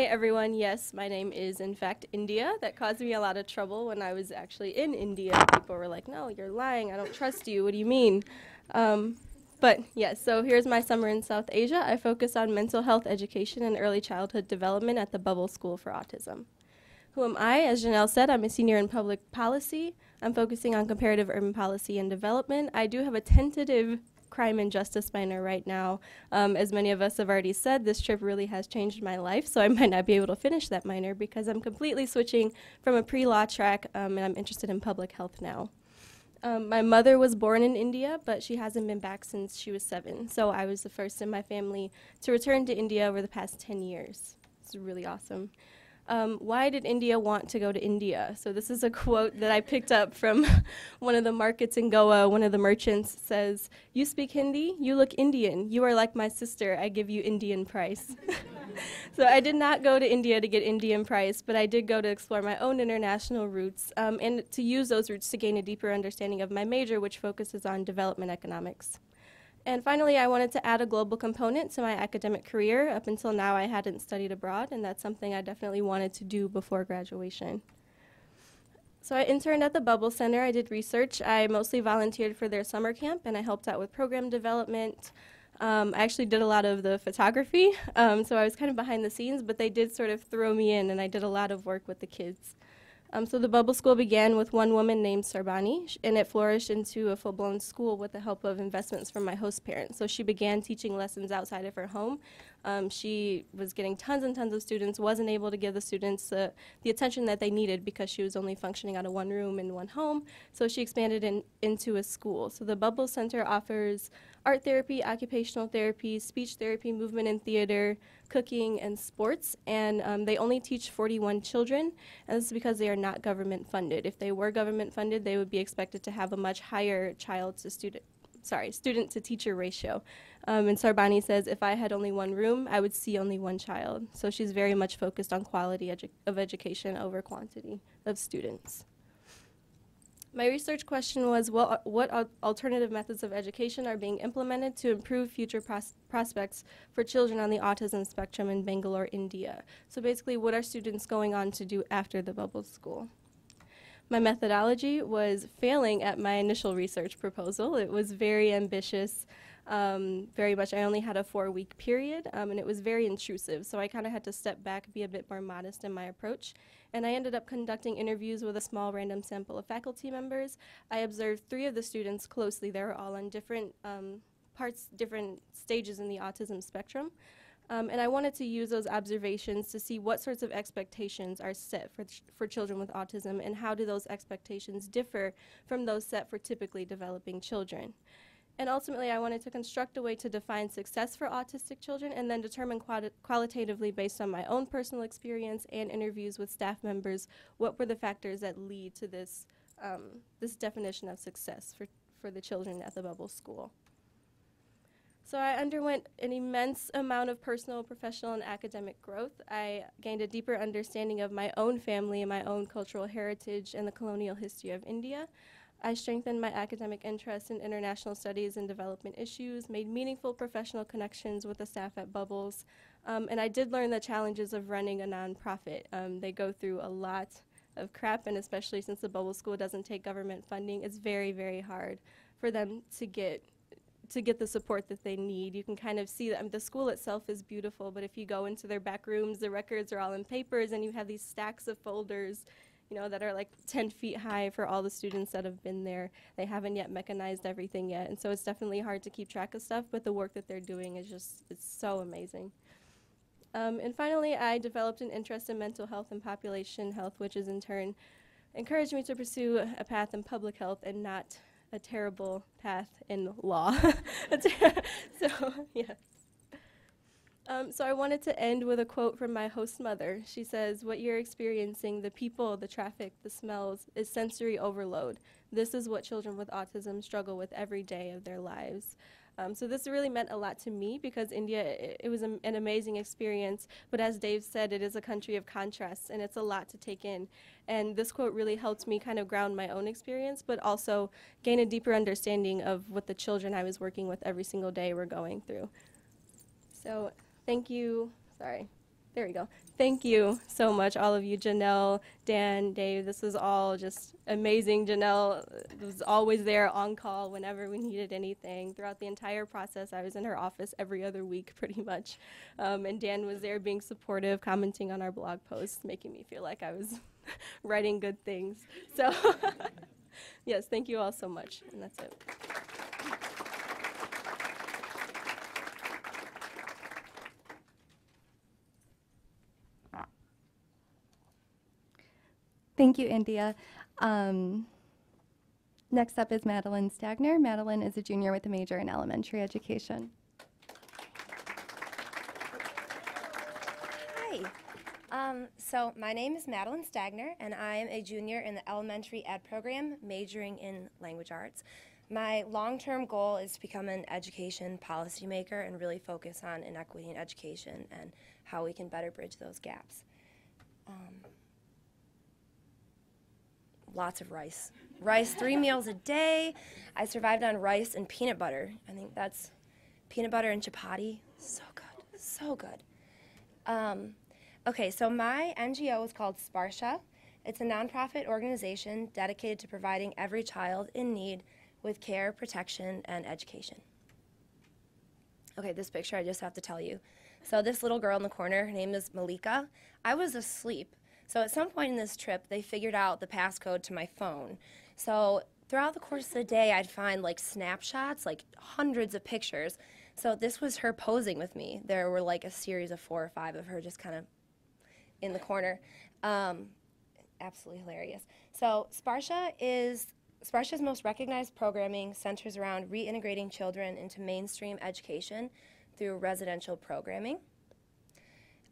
Hi, everyone. Yes, my name is, in fact, India. That caused me a lot of trouble when I was actually in India. People were like, no, you're lying. I don't trust you. What do you mean? Um, but yes, so here's my summer in South Asia. I focus on mental health education and early childhood development at the Bubble School for Autism. Who am I? As Janelle said, I'm a senior in public policy. I'm focusing on comparative urban policy and development. I do have a tentative crime and justice minor right now. Um, as many of us have already said, this trip really has changed my life, so I might not be able to finish that minor because I'm completely switching from a pre law track um, and I'm interested in public health now. Um, my mother was born in India, but she hasn't been back since she was seven. So I was the first in my family to return to India over the past 10 years. It's really awesome. Um, why did India want to go to India? So this is a quote that I picked up from (laughs) one of the markets in Goa. One of the merchants says, "You speak Hindi? You look Indian. You are like my sister. I give you Indian price." (laughs) so I did not go to India to get Indian price, but I did go to explore my own international roots um, and to use those roots to gain a deeper understanding of my major, which focuses on development economics. And finally, I wanted to add a global component to my academic career. Up until now, I hadn't studied abroad, and that's something I definitely wanted to do before graduation. So I interned at the Bubble Center. I did research. I mostly volunteered for their summer camp, and I helped out with program development. Um, I actually did a lot of the photography, um, so I was kind of behind the scenes, but they did sort of throw me in, and I did a lot of work with the kids. Um, so the bubble school began with one woman named Sarbani, and it flourished into a full-blown school with the help of investments from my host parents. So she began teaching lessons outside of her home. Um, she was getting tons and tons of students, wasn't able to give the students uh, the attention that they needed because she was only functioning out of one room in one home. So she expanded in, into a school. So the Bubble Center offers art therapy, occupational therapy, speech therapy, movement and theater, cooking, and sports. And um, they only teach 41 children, and this is because they are not government funded. If they were government funded, they would be expected to have a much higher child to student, sorry, student to teacher ratio. Um, and Sarbani says, if I had only one room, I would see only one child. So she's very much focused on quality edu of education over quantity of students. My research question was what, what alternative methods of education are being implemented to improve future pros prospects for children on the autism spectrum in Bangalore, India? So basically, what are students going on to do after the bubble school? My methodology was failing at my initial research proposal. It was very ambitious um, very much. I only had a four week period um, and it was very intrusive. So I kind of had to step back, be a bit more modest in my approach. And I ended up conducting interviews with a small random sample of faculty members. I observed three of the students closely. They were all on different um, parts, different stages in the autism spectrum. Um, and I wanted to use those observations to see what sorts of expectations are set for, ch for children with autism and how do those expectations differ from those set for typically developing children. And ultimately, I wanted to construct a way to define success for autistic children and then determine quali- qualitatively, based on my own personal experience and interviews with staff members, what were the factors that lead to this, um, this definition of success for, for the children at the Bubble School. So I underwent an immense amount of personal, professional, and academic growth. I gained a deeper understanding of my own family and my own cultural heritage and the colonial history of India. I strengthened my academic interest in international studies and development issues, made meaningful professional connections with the staff at Bubbles, um, and I did learn the challenges of running a nonprofit. Um, they go through a lot of crap, and especially since the Bubble School doesn't take government funding, it's very, very hard for them to get to get the support that they need. You can kind of see that the school itself is beautiful, but if you go into their back rooms, the records are all in papers, and you have these stacks of folders you know, that are like 10 feet high for all the students that have been there. They haven't yet mechanized everything yet, and so it's definitely hard to keep track of stuff, but the work that they're doing is just, it's so amazing. Um, and finally, I developed an interest in mental health and population health, which has in turn encouraged me to pursue a path in public health and not a terrible path in law. (laughs) (laughs) so, (laughs) yes. Um, so I wanted to end with a quote from my host mother. She says, What you're experiencing, the people, the traffic, the smells, is sensory overload. This is what children with autism struggle with every day of their lives. Um, so this really meant a lot to me because India, it, it was an amazing experience. But as Dave said, it is a country of contrasts and it's a lot to take in. And this quote really helped me kind of ground my own experience, but also gain a deeper understanding of what the children I was working with every single day were going through. So Thank you. Sorry. There we go. Thank you so much, all of you, Janelle, Dan, Dave. This was all just amazing. Janelle was always there on call whenever we needed anything. Throughout the entire process, I was in her office every other week, (laughs) pretty much. Um, and Dan was there being supportive, commenting on our blog posts, making me feel like I was (laughs) writing good things. So, (laughs) yes, thank you all so much. And that's it. Thank you, India. Um, next up is Madeline Stagner. Madeline is a junior with a major in elementary education. Hi. Um, so my name is Madeline Stagner, and I am a junior in the elementary ed program, majoring in language arts. My long-term goal is to become an education policymaker and really focus on inequity in education and how we can better bridge those gaps. Um, lots of rice. Rice three meals a day. I survived on rice and peanut butter. I think that's peanut butter and chapati. So good, so good. Um, okay, so my NGO is called Sparsha. It's a nonprofit organization dedicated to providing every child in need with care, protection, and education. Okay, this picture I just have to tell you. So this little girl in the corner, her name is Malika. I was asleep so at some point in this trip, they figured out the passcode to my phone. So throughout the course of the day, I'd find like snapshots, like hundreds of pictures. So this was her posing with me. There were like a series of four or five of her just kind of in the corner. Um, absolutely hilarious. So Sparsha is Sparsha's most recognized programming centers around reintegrating children into mainstream education through residential programming.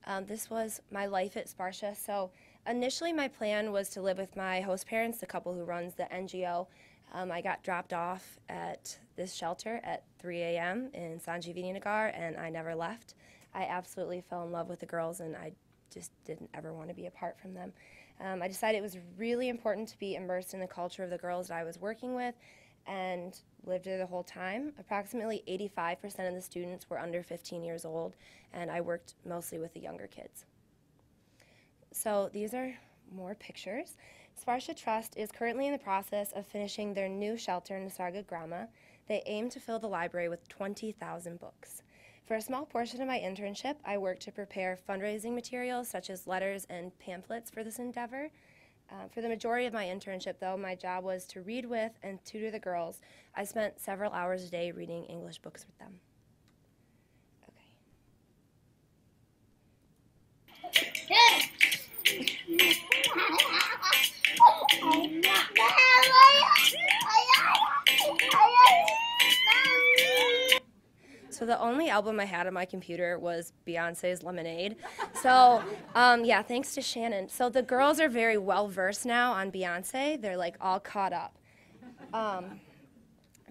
Um, this was my life at Sparsha. So Initially, my plan was to live with my host parents, the couple who runs the NGO. Um, I got dropped off at this shelter at 3 a.m. in Sanjeevani Nagar, and I never left. I absolutely fell in love with the girls, and I just didn't ever want to be apart from them. Um, I decided it was really important to be immersed in the culture of the girls that I was working with and lived there the whole time. Approximately 85% of the students were under 15 years old, and I worked mostly with the younger kids. So these are more pictures. Sparsha Trust is currently in the process of finishing their new shelter in Nisarga Grama. They aim to fill the library with 20,000 books. For a small portion of my internship, I worked to prepare fundraising materials such as letters and pamphlets for this endeavor. Uh, for the majority of my internship, though, my job was to read with and tutor the girls. I spent several hours a day reading English books with them. Okay. The only album I had on my computer was Beyonce's Lemonade. So um, yeah, thanks to Shannon. So the girls are very well versed now on Beyonce. They're like all caught up. Um,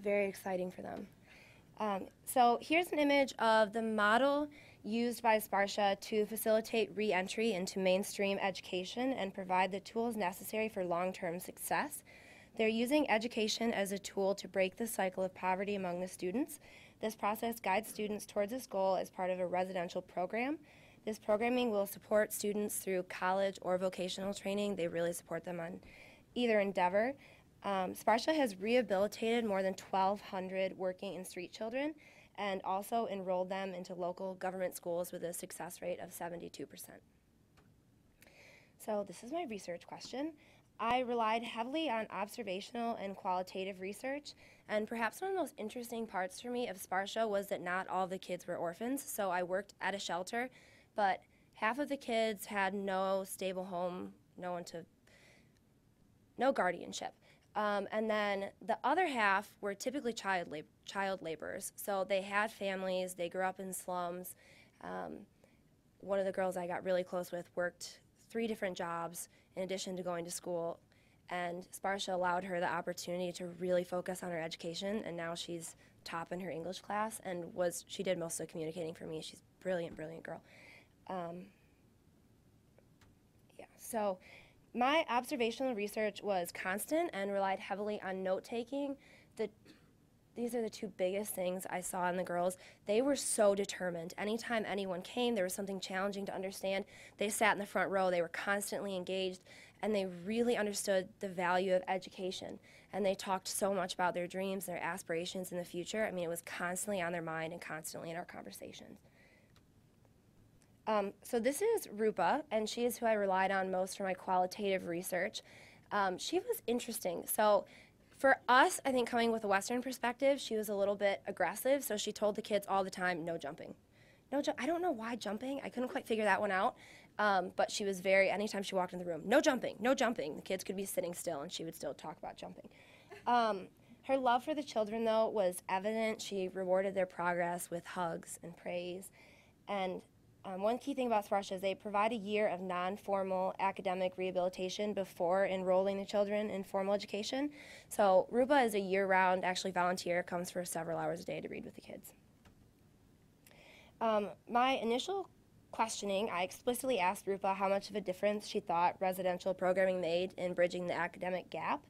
very exciting for them. Um, so here's an image of the model used by Sparsha to facilitate re-entry into mainstream education and provide the tools necessary for long-term success. They're using education as a tool to break the cycle of poverty among the students. This process guides students towards this goal as part of a residential program. This programming will support students through college or vocational training. They really support them on either endeavor. Um, Sparsha has rehabilitated more than 1,200 working and street children and also enrolled them into local government schools with a success rate of 72%. So this is my research question. I relied heavily on observational and qualitative research, and perhaps one of the most interesting parts for me of Sparsha was that not all the kids were orphans. So I worked at a shelter, but half of the kids had no stable home, no one to, no guardianship. Um, and then the other half were typically child, lab- child laborers. So they had families, they grew up in slums. Um, one of the girls I got really close with worked three different jobs in addition to going to school. And Sparsha allowed her the opportunity to really focus on her education, and now she's top in her English class and was she did most of the communicating for me. She's a brilliant, brilliant girl. Um, yeah, so my observational research was constant and relied heavily on note taking. The these are the two biggest things I saw in the girls. They were so determined. Anytime anyone came, there was something challenging to understand. They sat in the front row, they were constantly engaged, and they really understood the value of education. And they talked so much about their dreams, their aspirations in the future. I mean, it was constantly on their mind and constantly in our conversations. Um, so this is Rupa, and she is who I relied on most for my qualitative research. Um, she was interesting. So for us, I think coming with a Western perspective, she was a little bit aggressive. So she told the kids all the time, no jumping. No, ju- I don't know why jumping. I couldn't quite figure that one out. Um, but she was very, anytime she walked in the room, no jumping, no jumping. The kids could be sitting still and she would still talk about jumping. Um, her love for the children, though, was evident. She rewarded their progress with hugs and praise. And um, one key thing about Sparsha is they provide a year of non-formal academic rehabilitation before enrolling the children in formal education. So Rupa is a year-round, actually volunteer, comes for several hours a day to read with the kids. Um, my initial questioning, I explicitly asked Rupa how much of a difference she thought residential programming made in bridging the academic gap,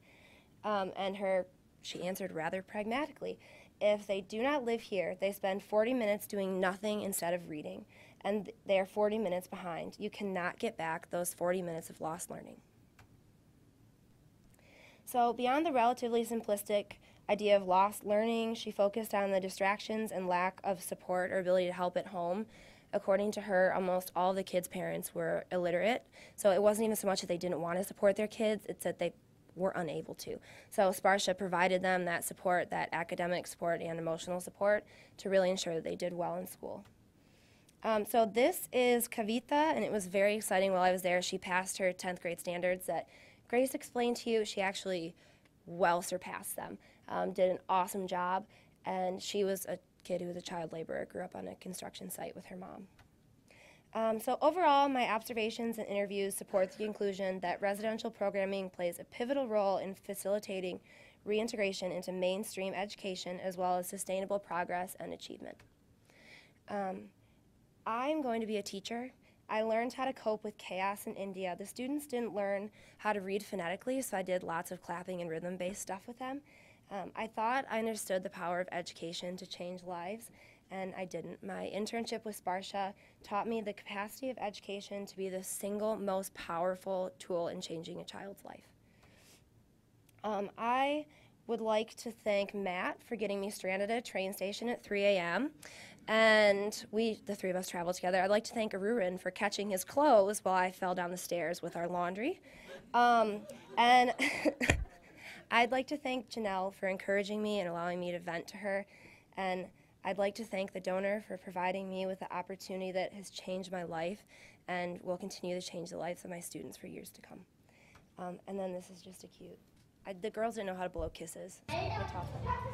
um, and her she answered rather pragmatically. If they do not live here, they spend 40 minutes doing nothing instead of reading, and they are 40 minutes behind. You cannot get back those 40 minutes of lost learning. So, beyond the relatively simplistic idea of lost learning, she focused on the distractions and lack of support or ability to help at home. According to her, almost all the kids' parents were illiterate. So it wasn't even so much that they didn't want to support their kids, it's that they were unable to. So Sparsha provided them that support, that academic support and emotional support to really ensure that they did well in school. Um, so this is Kavita, and it was very exciting while I was there. She passed her 10th grade standards that Grace explained to you. She actually well surpassed them, um, did an awesome job, and she was a kid who was a child laborer, grew up on a construction site with her mom. Um, so overall, my observations and interviews support the conclusion that residential programming plays a pivotal role in facilitating reintegration into mainstream education as well as sustainable progress and achievement. Um, I'm going to be a teacher. I learned how to cope with chaos in India. The students didn't learn how to read phonetically, so I did lots of clapping and rhythm-based stuff with them. Um, I thought I understood the power of education to change lives, and I didn't. My internship with Sparsha taught me the capacity of education to be the single most powerful tool in changing a child's life. Um, I would like to thank Matt for getting me stranded at a train station at 3 a.m. And we, the three of us, traveled together. I'd like to thank Arurin for catching his clothes while I fell down the stairs with our laundry. Um, and (laughs) I'd like to thank Janelle for encouraging me and allowing me to vent to her. And I'd like to thank the donor for providing me with the opportunity that has changed my life and will continue to change the lives of my students for years to come. Um, and then this is just a cute. I, the girls didn't know how to blow kisses. (laughs) (laughs) I taught them.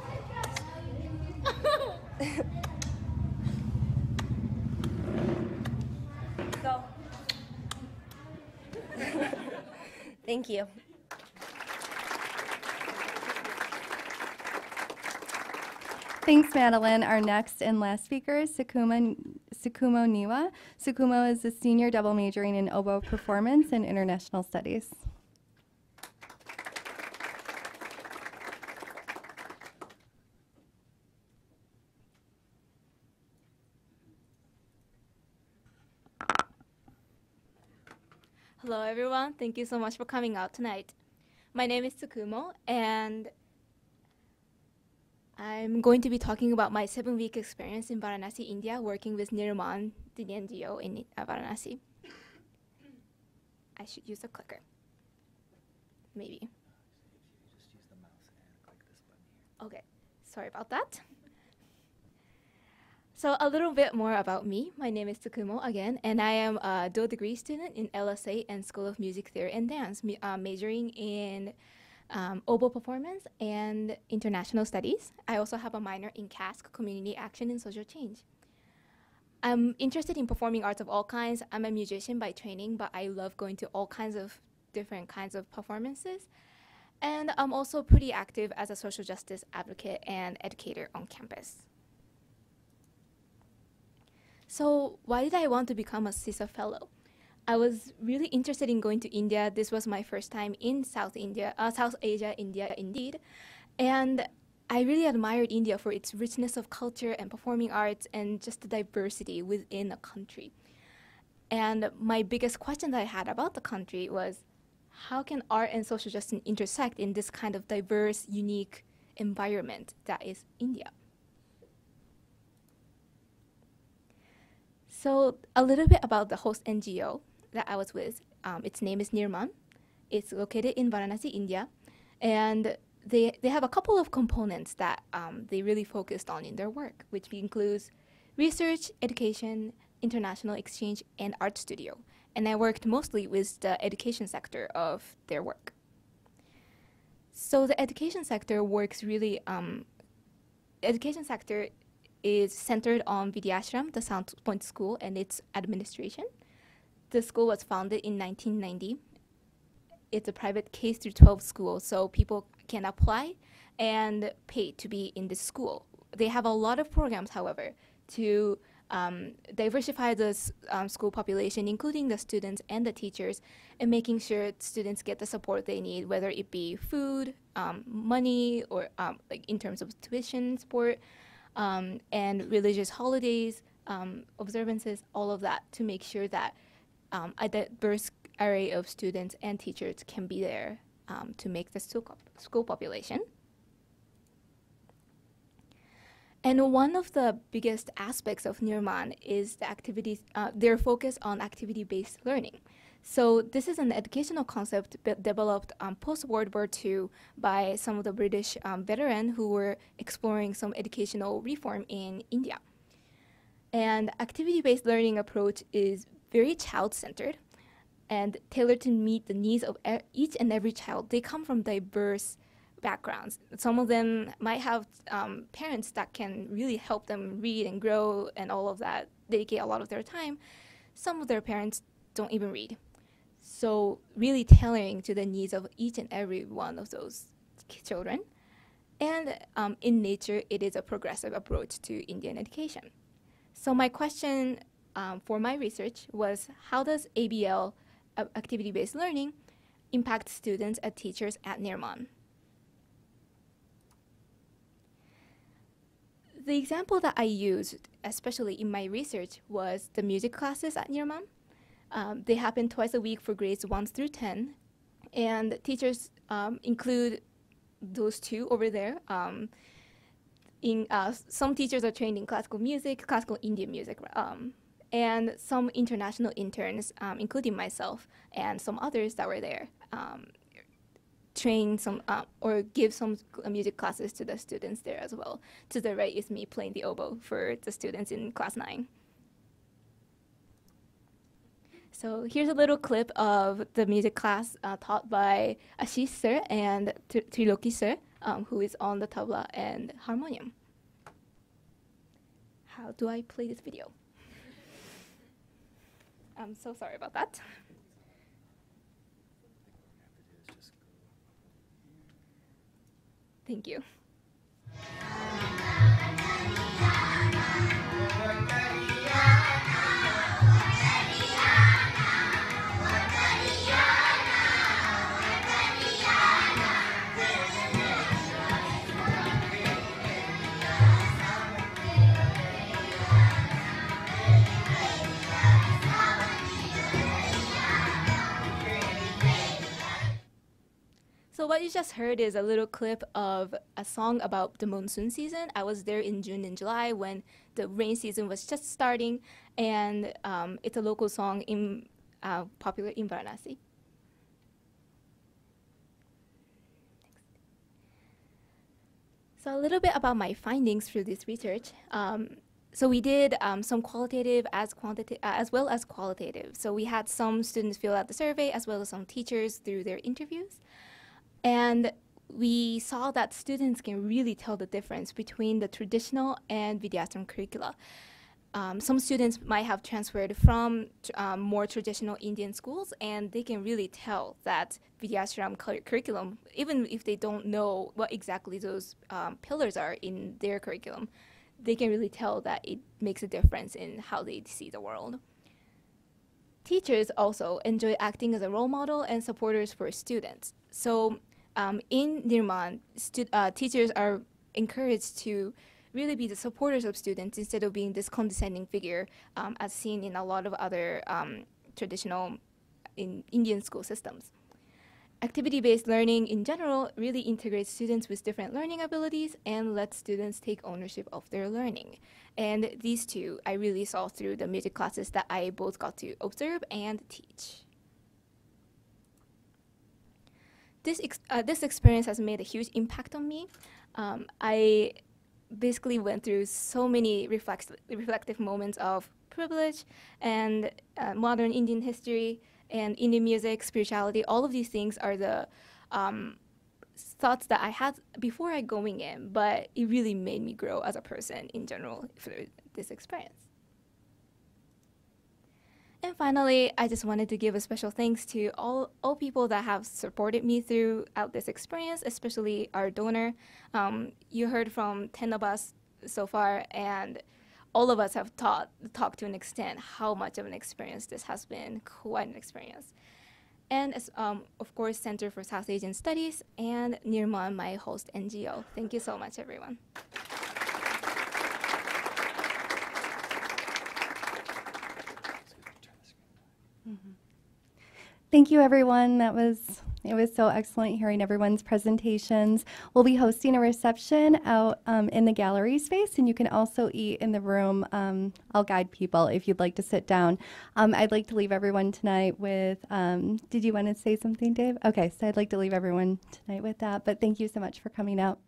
Thank you. Thanks, Madeline. Our next and last speaker is Sakuma, Sakumo Niwa. Sakumo is a senior double majoring in oboe performance and international studies. Hello, everyone. Thank you so much for coming out tonight. My name is Tsukumo, and I'm going to be talking about my seven week experience in Varanasi, India, working with Nirman, the NGO in uh, Varanasi. I should use a clicker. Maybe. Okay, sorry about that. So a little bit more about me. My name is Tsukumo again, and I am a dual degree student in LSA and School of Music Theatre and Dance, uh, majoring in um, oboe performance and international studies. I also have a minor in CASC, Community Action and Social Change. I'm interested in performing arts of all kinds. I'm a musician by training, but I love going to all kinds of different kinds of performances. And I'm also pretty active as a social justice advocate and educator on campus. So, why did I want to become a SISA fellow? I was really interested in going to India. This was my first time in South India, uh, South Asia, India, indeed, and I really admired India for its richness of culture and performing arts and just the diversity within a country. And my biggest question that I had about the country was, how can art and social justice intersect in this kind of diverse, unique environment that is India? So, a little bit about the host NGO that I was with. Um, its name is Nirman. It's located in Varanasi, India, and they they have a couple of components that um, they really focused on in their work, which includes research, education, international exchange, and art studio. And I worked mostly with the education sector of their work. So the education sector works really. Um, education sector is centered on Vidyashram, the Sound Point School, and its administration. The school was founded in 1990. It's a private K through 12 school, so people can apply and pay to be in this school. They have a lot of programs, however, to um, diversify the um, school population, including the students and the teachers, and making sure students get the support they need, whether it be food, um, money, or um, like in terms of tuition support, um, and religious holidays, um, observances, all of that, to make sure that um, a diverse array of students and teachers can be there um, to make the school, population. And one of the biggest aspects of Nirman is the activities, uh, their focus on activity-based learning. So this is an educational concept developed um, post-World War II by some of the British um, veterans who were exploring some educational reform in India. And activity-based learning approach is very child-centered and tailored to meet the needs of e- each and every child. They come from diverse backgrounds. Some of them might have um, parents that can really help them read and grow and all of that, dedicate a lot of their time. Some of their parents don't even read. So, really tailoring to the needs of each and every one of those children. And um, in nature, it is a progressive approach to Indian education. So, my question um, for my research was how does ABL, uh, activity based learning, impact students and teachers at Nirman? The example that I used, especially in my research, was the music classes at Nirman. Um, they happen twice a week for grades 1 through 10, and teachers um, include those two over there. Um, in uh, some teachers are trained in classical music, classical Indian music, um, and some international interns, um, including myself and some others that were there, um, train some uh, or give some music classes to the students there as well. To the right is me playing the oboe for the students in class nine. So here's a little clip of the music class uh, taught by Ashish sir and Triloki sir, um, who is on the tabla and harmonium. How do I play this video? I'm so sorry about that. Thank you. So what you just heard is a little clip of a song about the monsoon season. I was there in June and July when the rain season was just starting, and um, it's a local song in uh, popular in Varanasi. So a little bit about my findings through this research. Um, so we did um, some qualitative as quantitative uh, as well as qualitative. So we had some students fill out the survey as well as some teachers through their interviews. And we saw that students can really tell the difference between the traditional and Vidyashram curricula. Um, some students might have transferred from um, more traditional Indian schools, and they can really tell that Vidyashram cur- curriculum, even if they don't know what exactly those um, pillars are in their curriculum, they can really tell that it makes a difference in how they see the world. Teachers also enjoy acting as a role model and supporters for students. So um, in Nirman, uh, teachers are encouraged to really be the supporters of students instead of being this condescending figure um, as seen in a lot of other um, traditional in Indian school systems. Activity-based learning in general really integrates students with different learning abilities and lets students take ownership of their learning. And these two I really saw through the music classes that I both got to observe and teach. This, ex- uh, this experience has made a huge impact on me. Um, I basically went through so many reflex- reflective moments of privilege and uh, modern Indian history and Indian music, spirituality. All of these things are the um, thoughts that I had before I going in, but it really made me grow as a person in general through this experience. And finally, I just wanted to give a special thanks to all, all people that have supported me throughout this experience, especially our donor. Um, you heard from 10 of us so far, and all of us have taught, talked to an extent how much of an experience this has been, quite an experience. And um, of course, Center for South Asian Studies and Nirman, my host NGO. Thank you so much, everyone. Thank you, everyone. That was it was so excellent hearing everyone's presentations. We'll be hosting a reception out um, in the gallery space, and you can also eat in the room. Um, I'll guide people if you'd like to sit down. Um, I'd like to leave everyone tonight with. um, did you want to say something, Dave? Okay, so I'd like to leave everyone tonight with that. But thank you so much for coming out.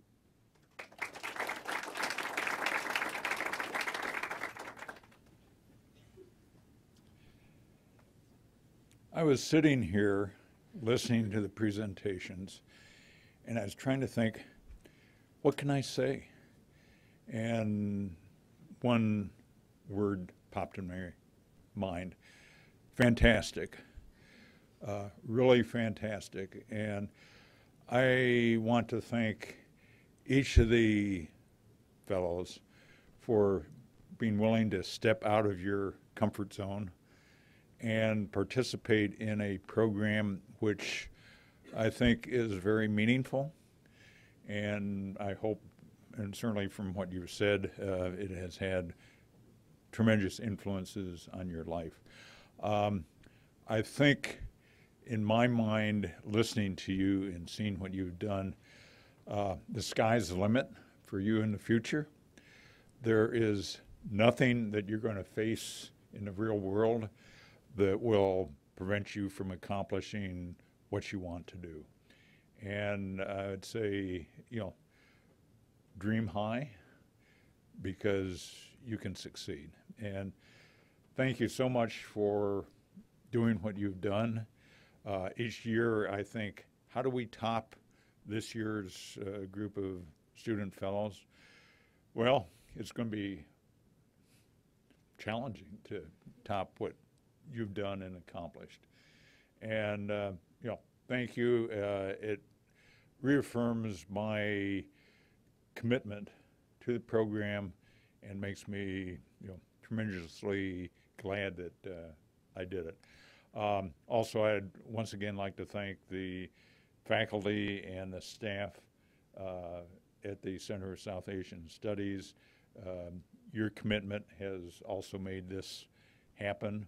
I was sitting here listening to the presentations, and I was trying to think, what can I say? And one word popped in my mind fantastic. Uh, really fantastic. And I want to thank each of the fellows for being willing to step out of your comfort zone and participate in a program which I think is very meaningful. And I hope, and certainly from what you've said, uh, it has had tremendous influences on your life. Um, I think, in my mind, listening to you and seeing what you've done, uh, the sky's the limit for you in the future. There is nothing that you're going to face in the real world that will prevent you from accomplishing what you want to do. And I'd say, you know, dream high because you can succeed. And thank you so much for doing what you've done. Uh, each year, I think, how do we top this year's uh, group of student fellows? Well, it's going to be challenging to top what you've done and accomplished. And, uh, you know, thank you. Uh, it reaffirms my commitment to the program and makes me, you know, tremendously glad that uh, I did it. Um, also, I'd once again like to thank the faculty and the staff uh, at the Center of South Asian Studies. Um, your commitment has also made this happen,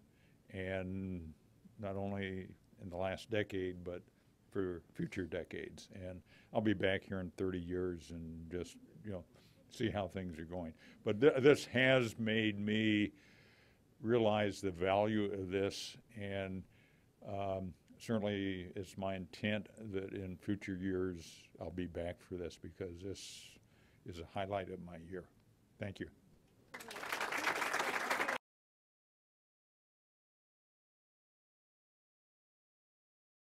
and not only in the last decade, but for future decades. And I'll be back here in 30 years and just, you know, see how things are going. But th- this has made me realize the value of this, and um, certainly it's my intent that in future years I'll be back for this because this is a highlight of my year. Thank you.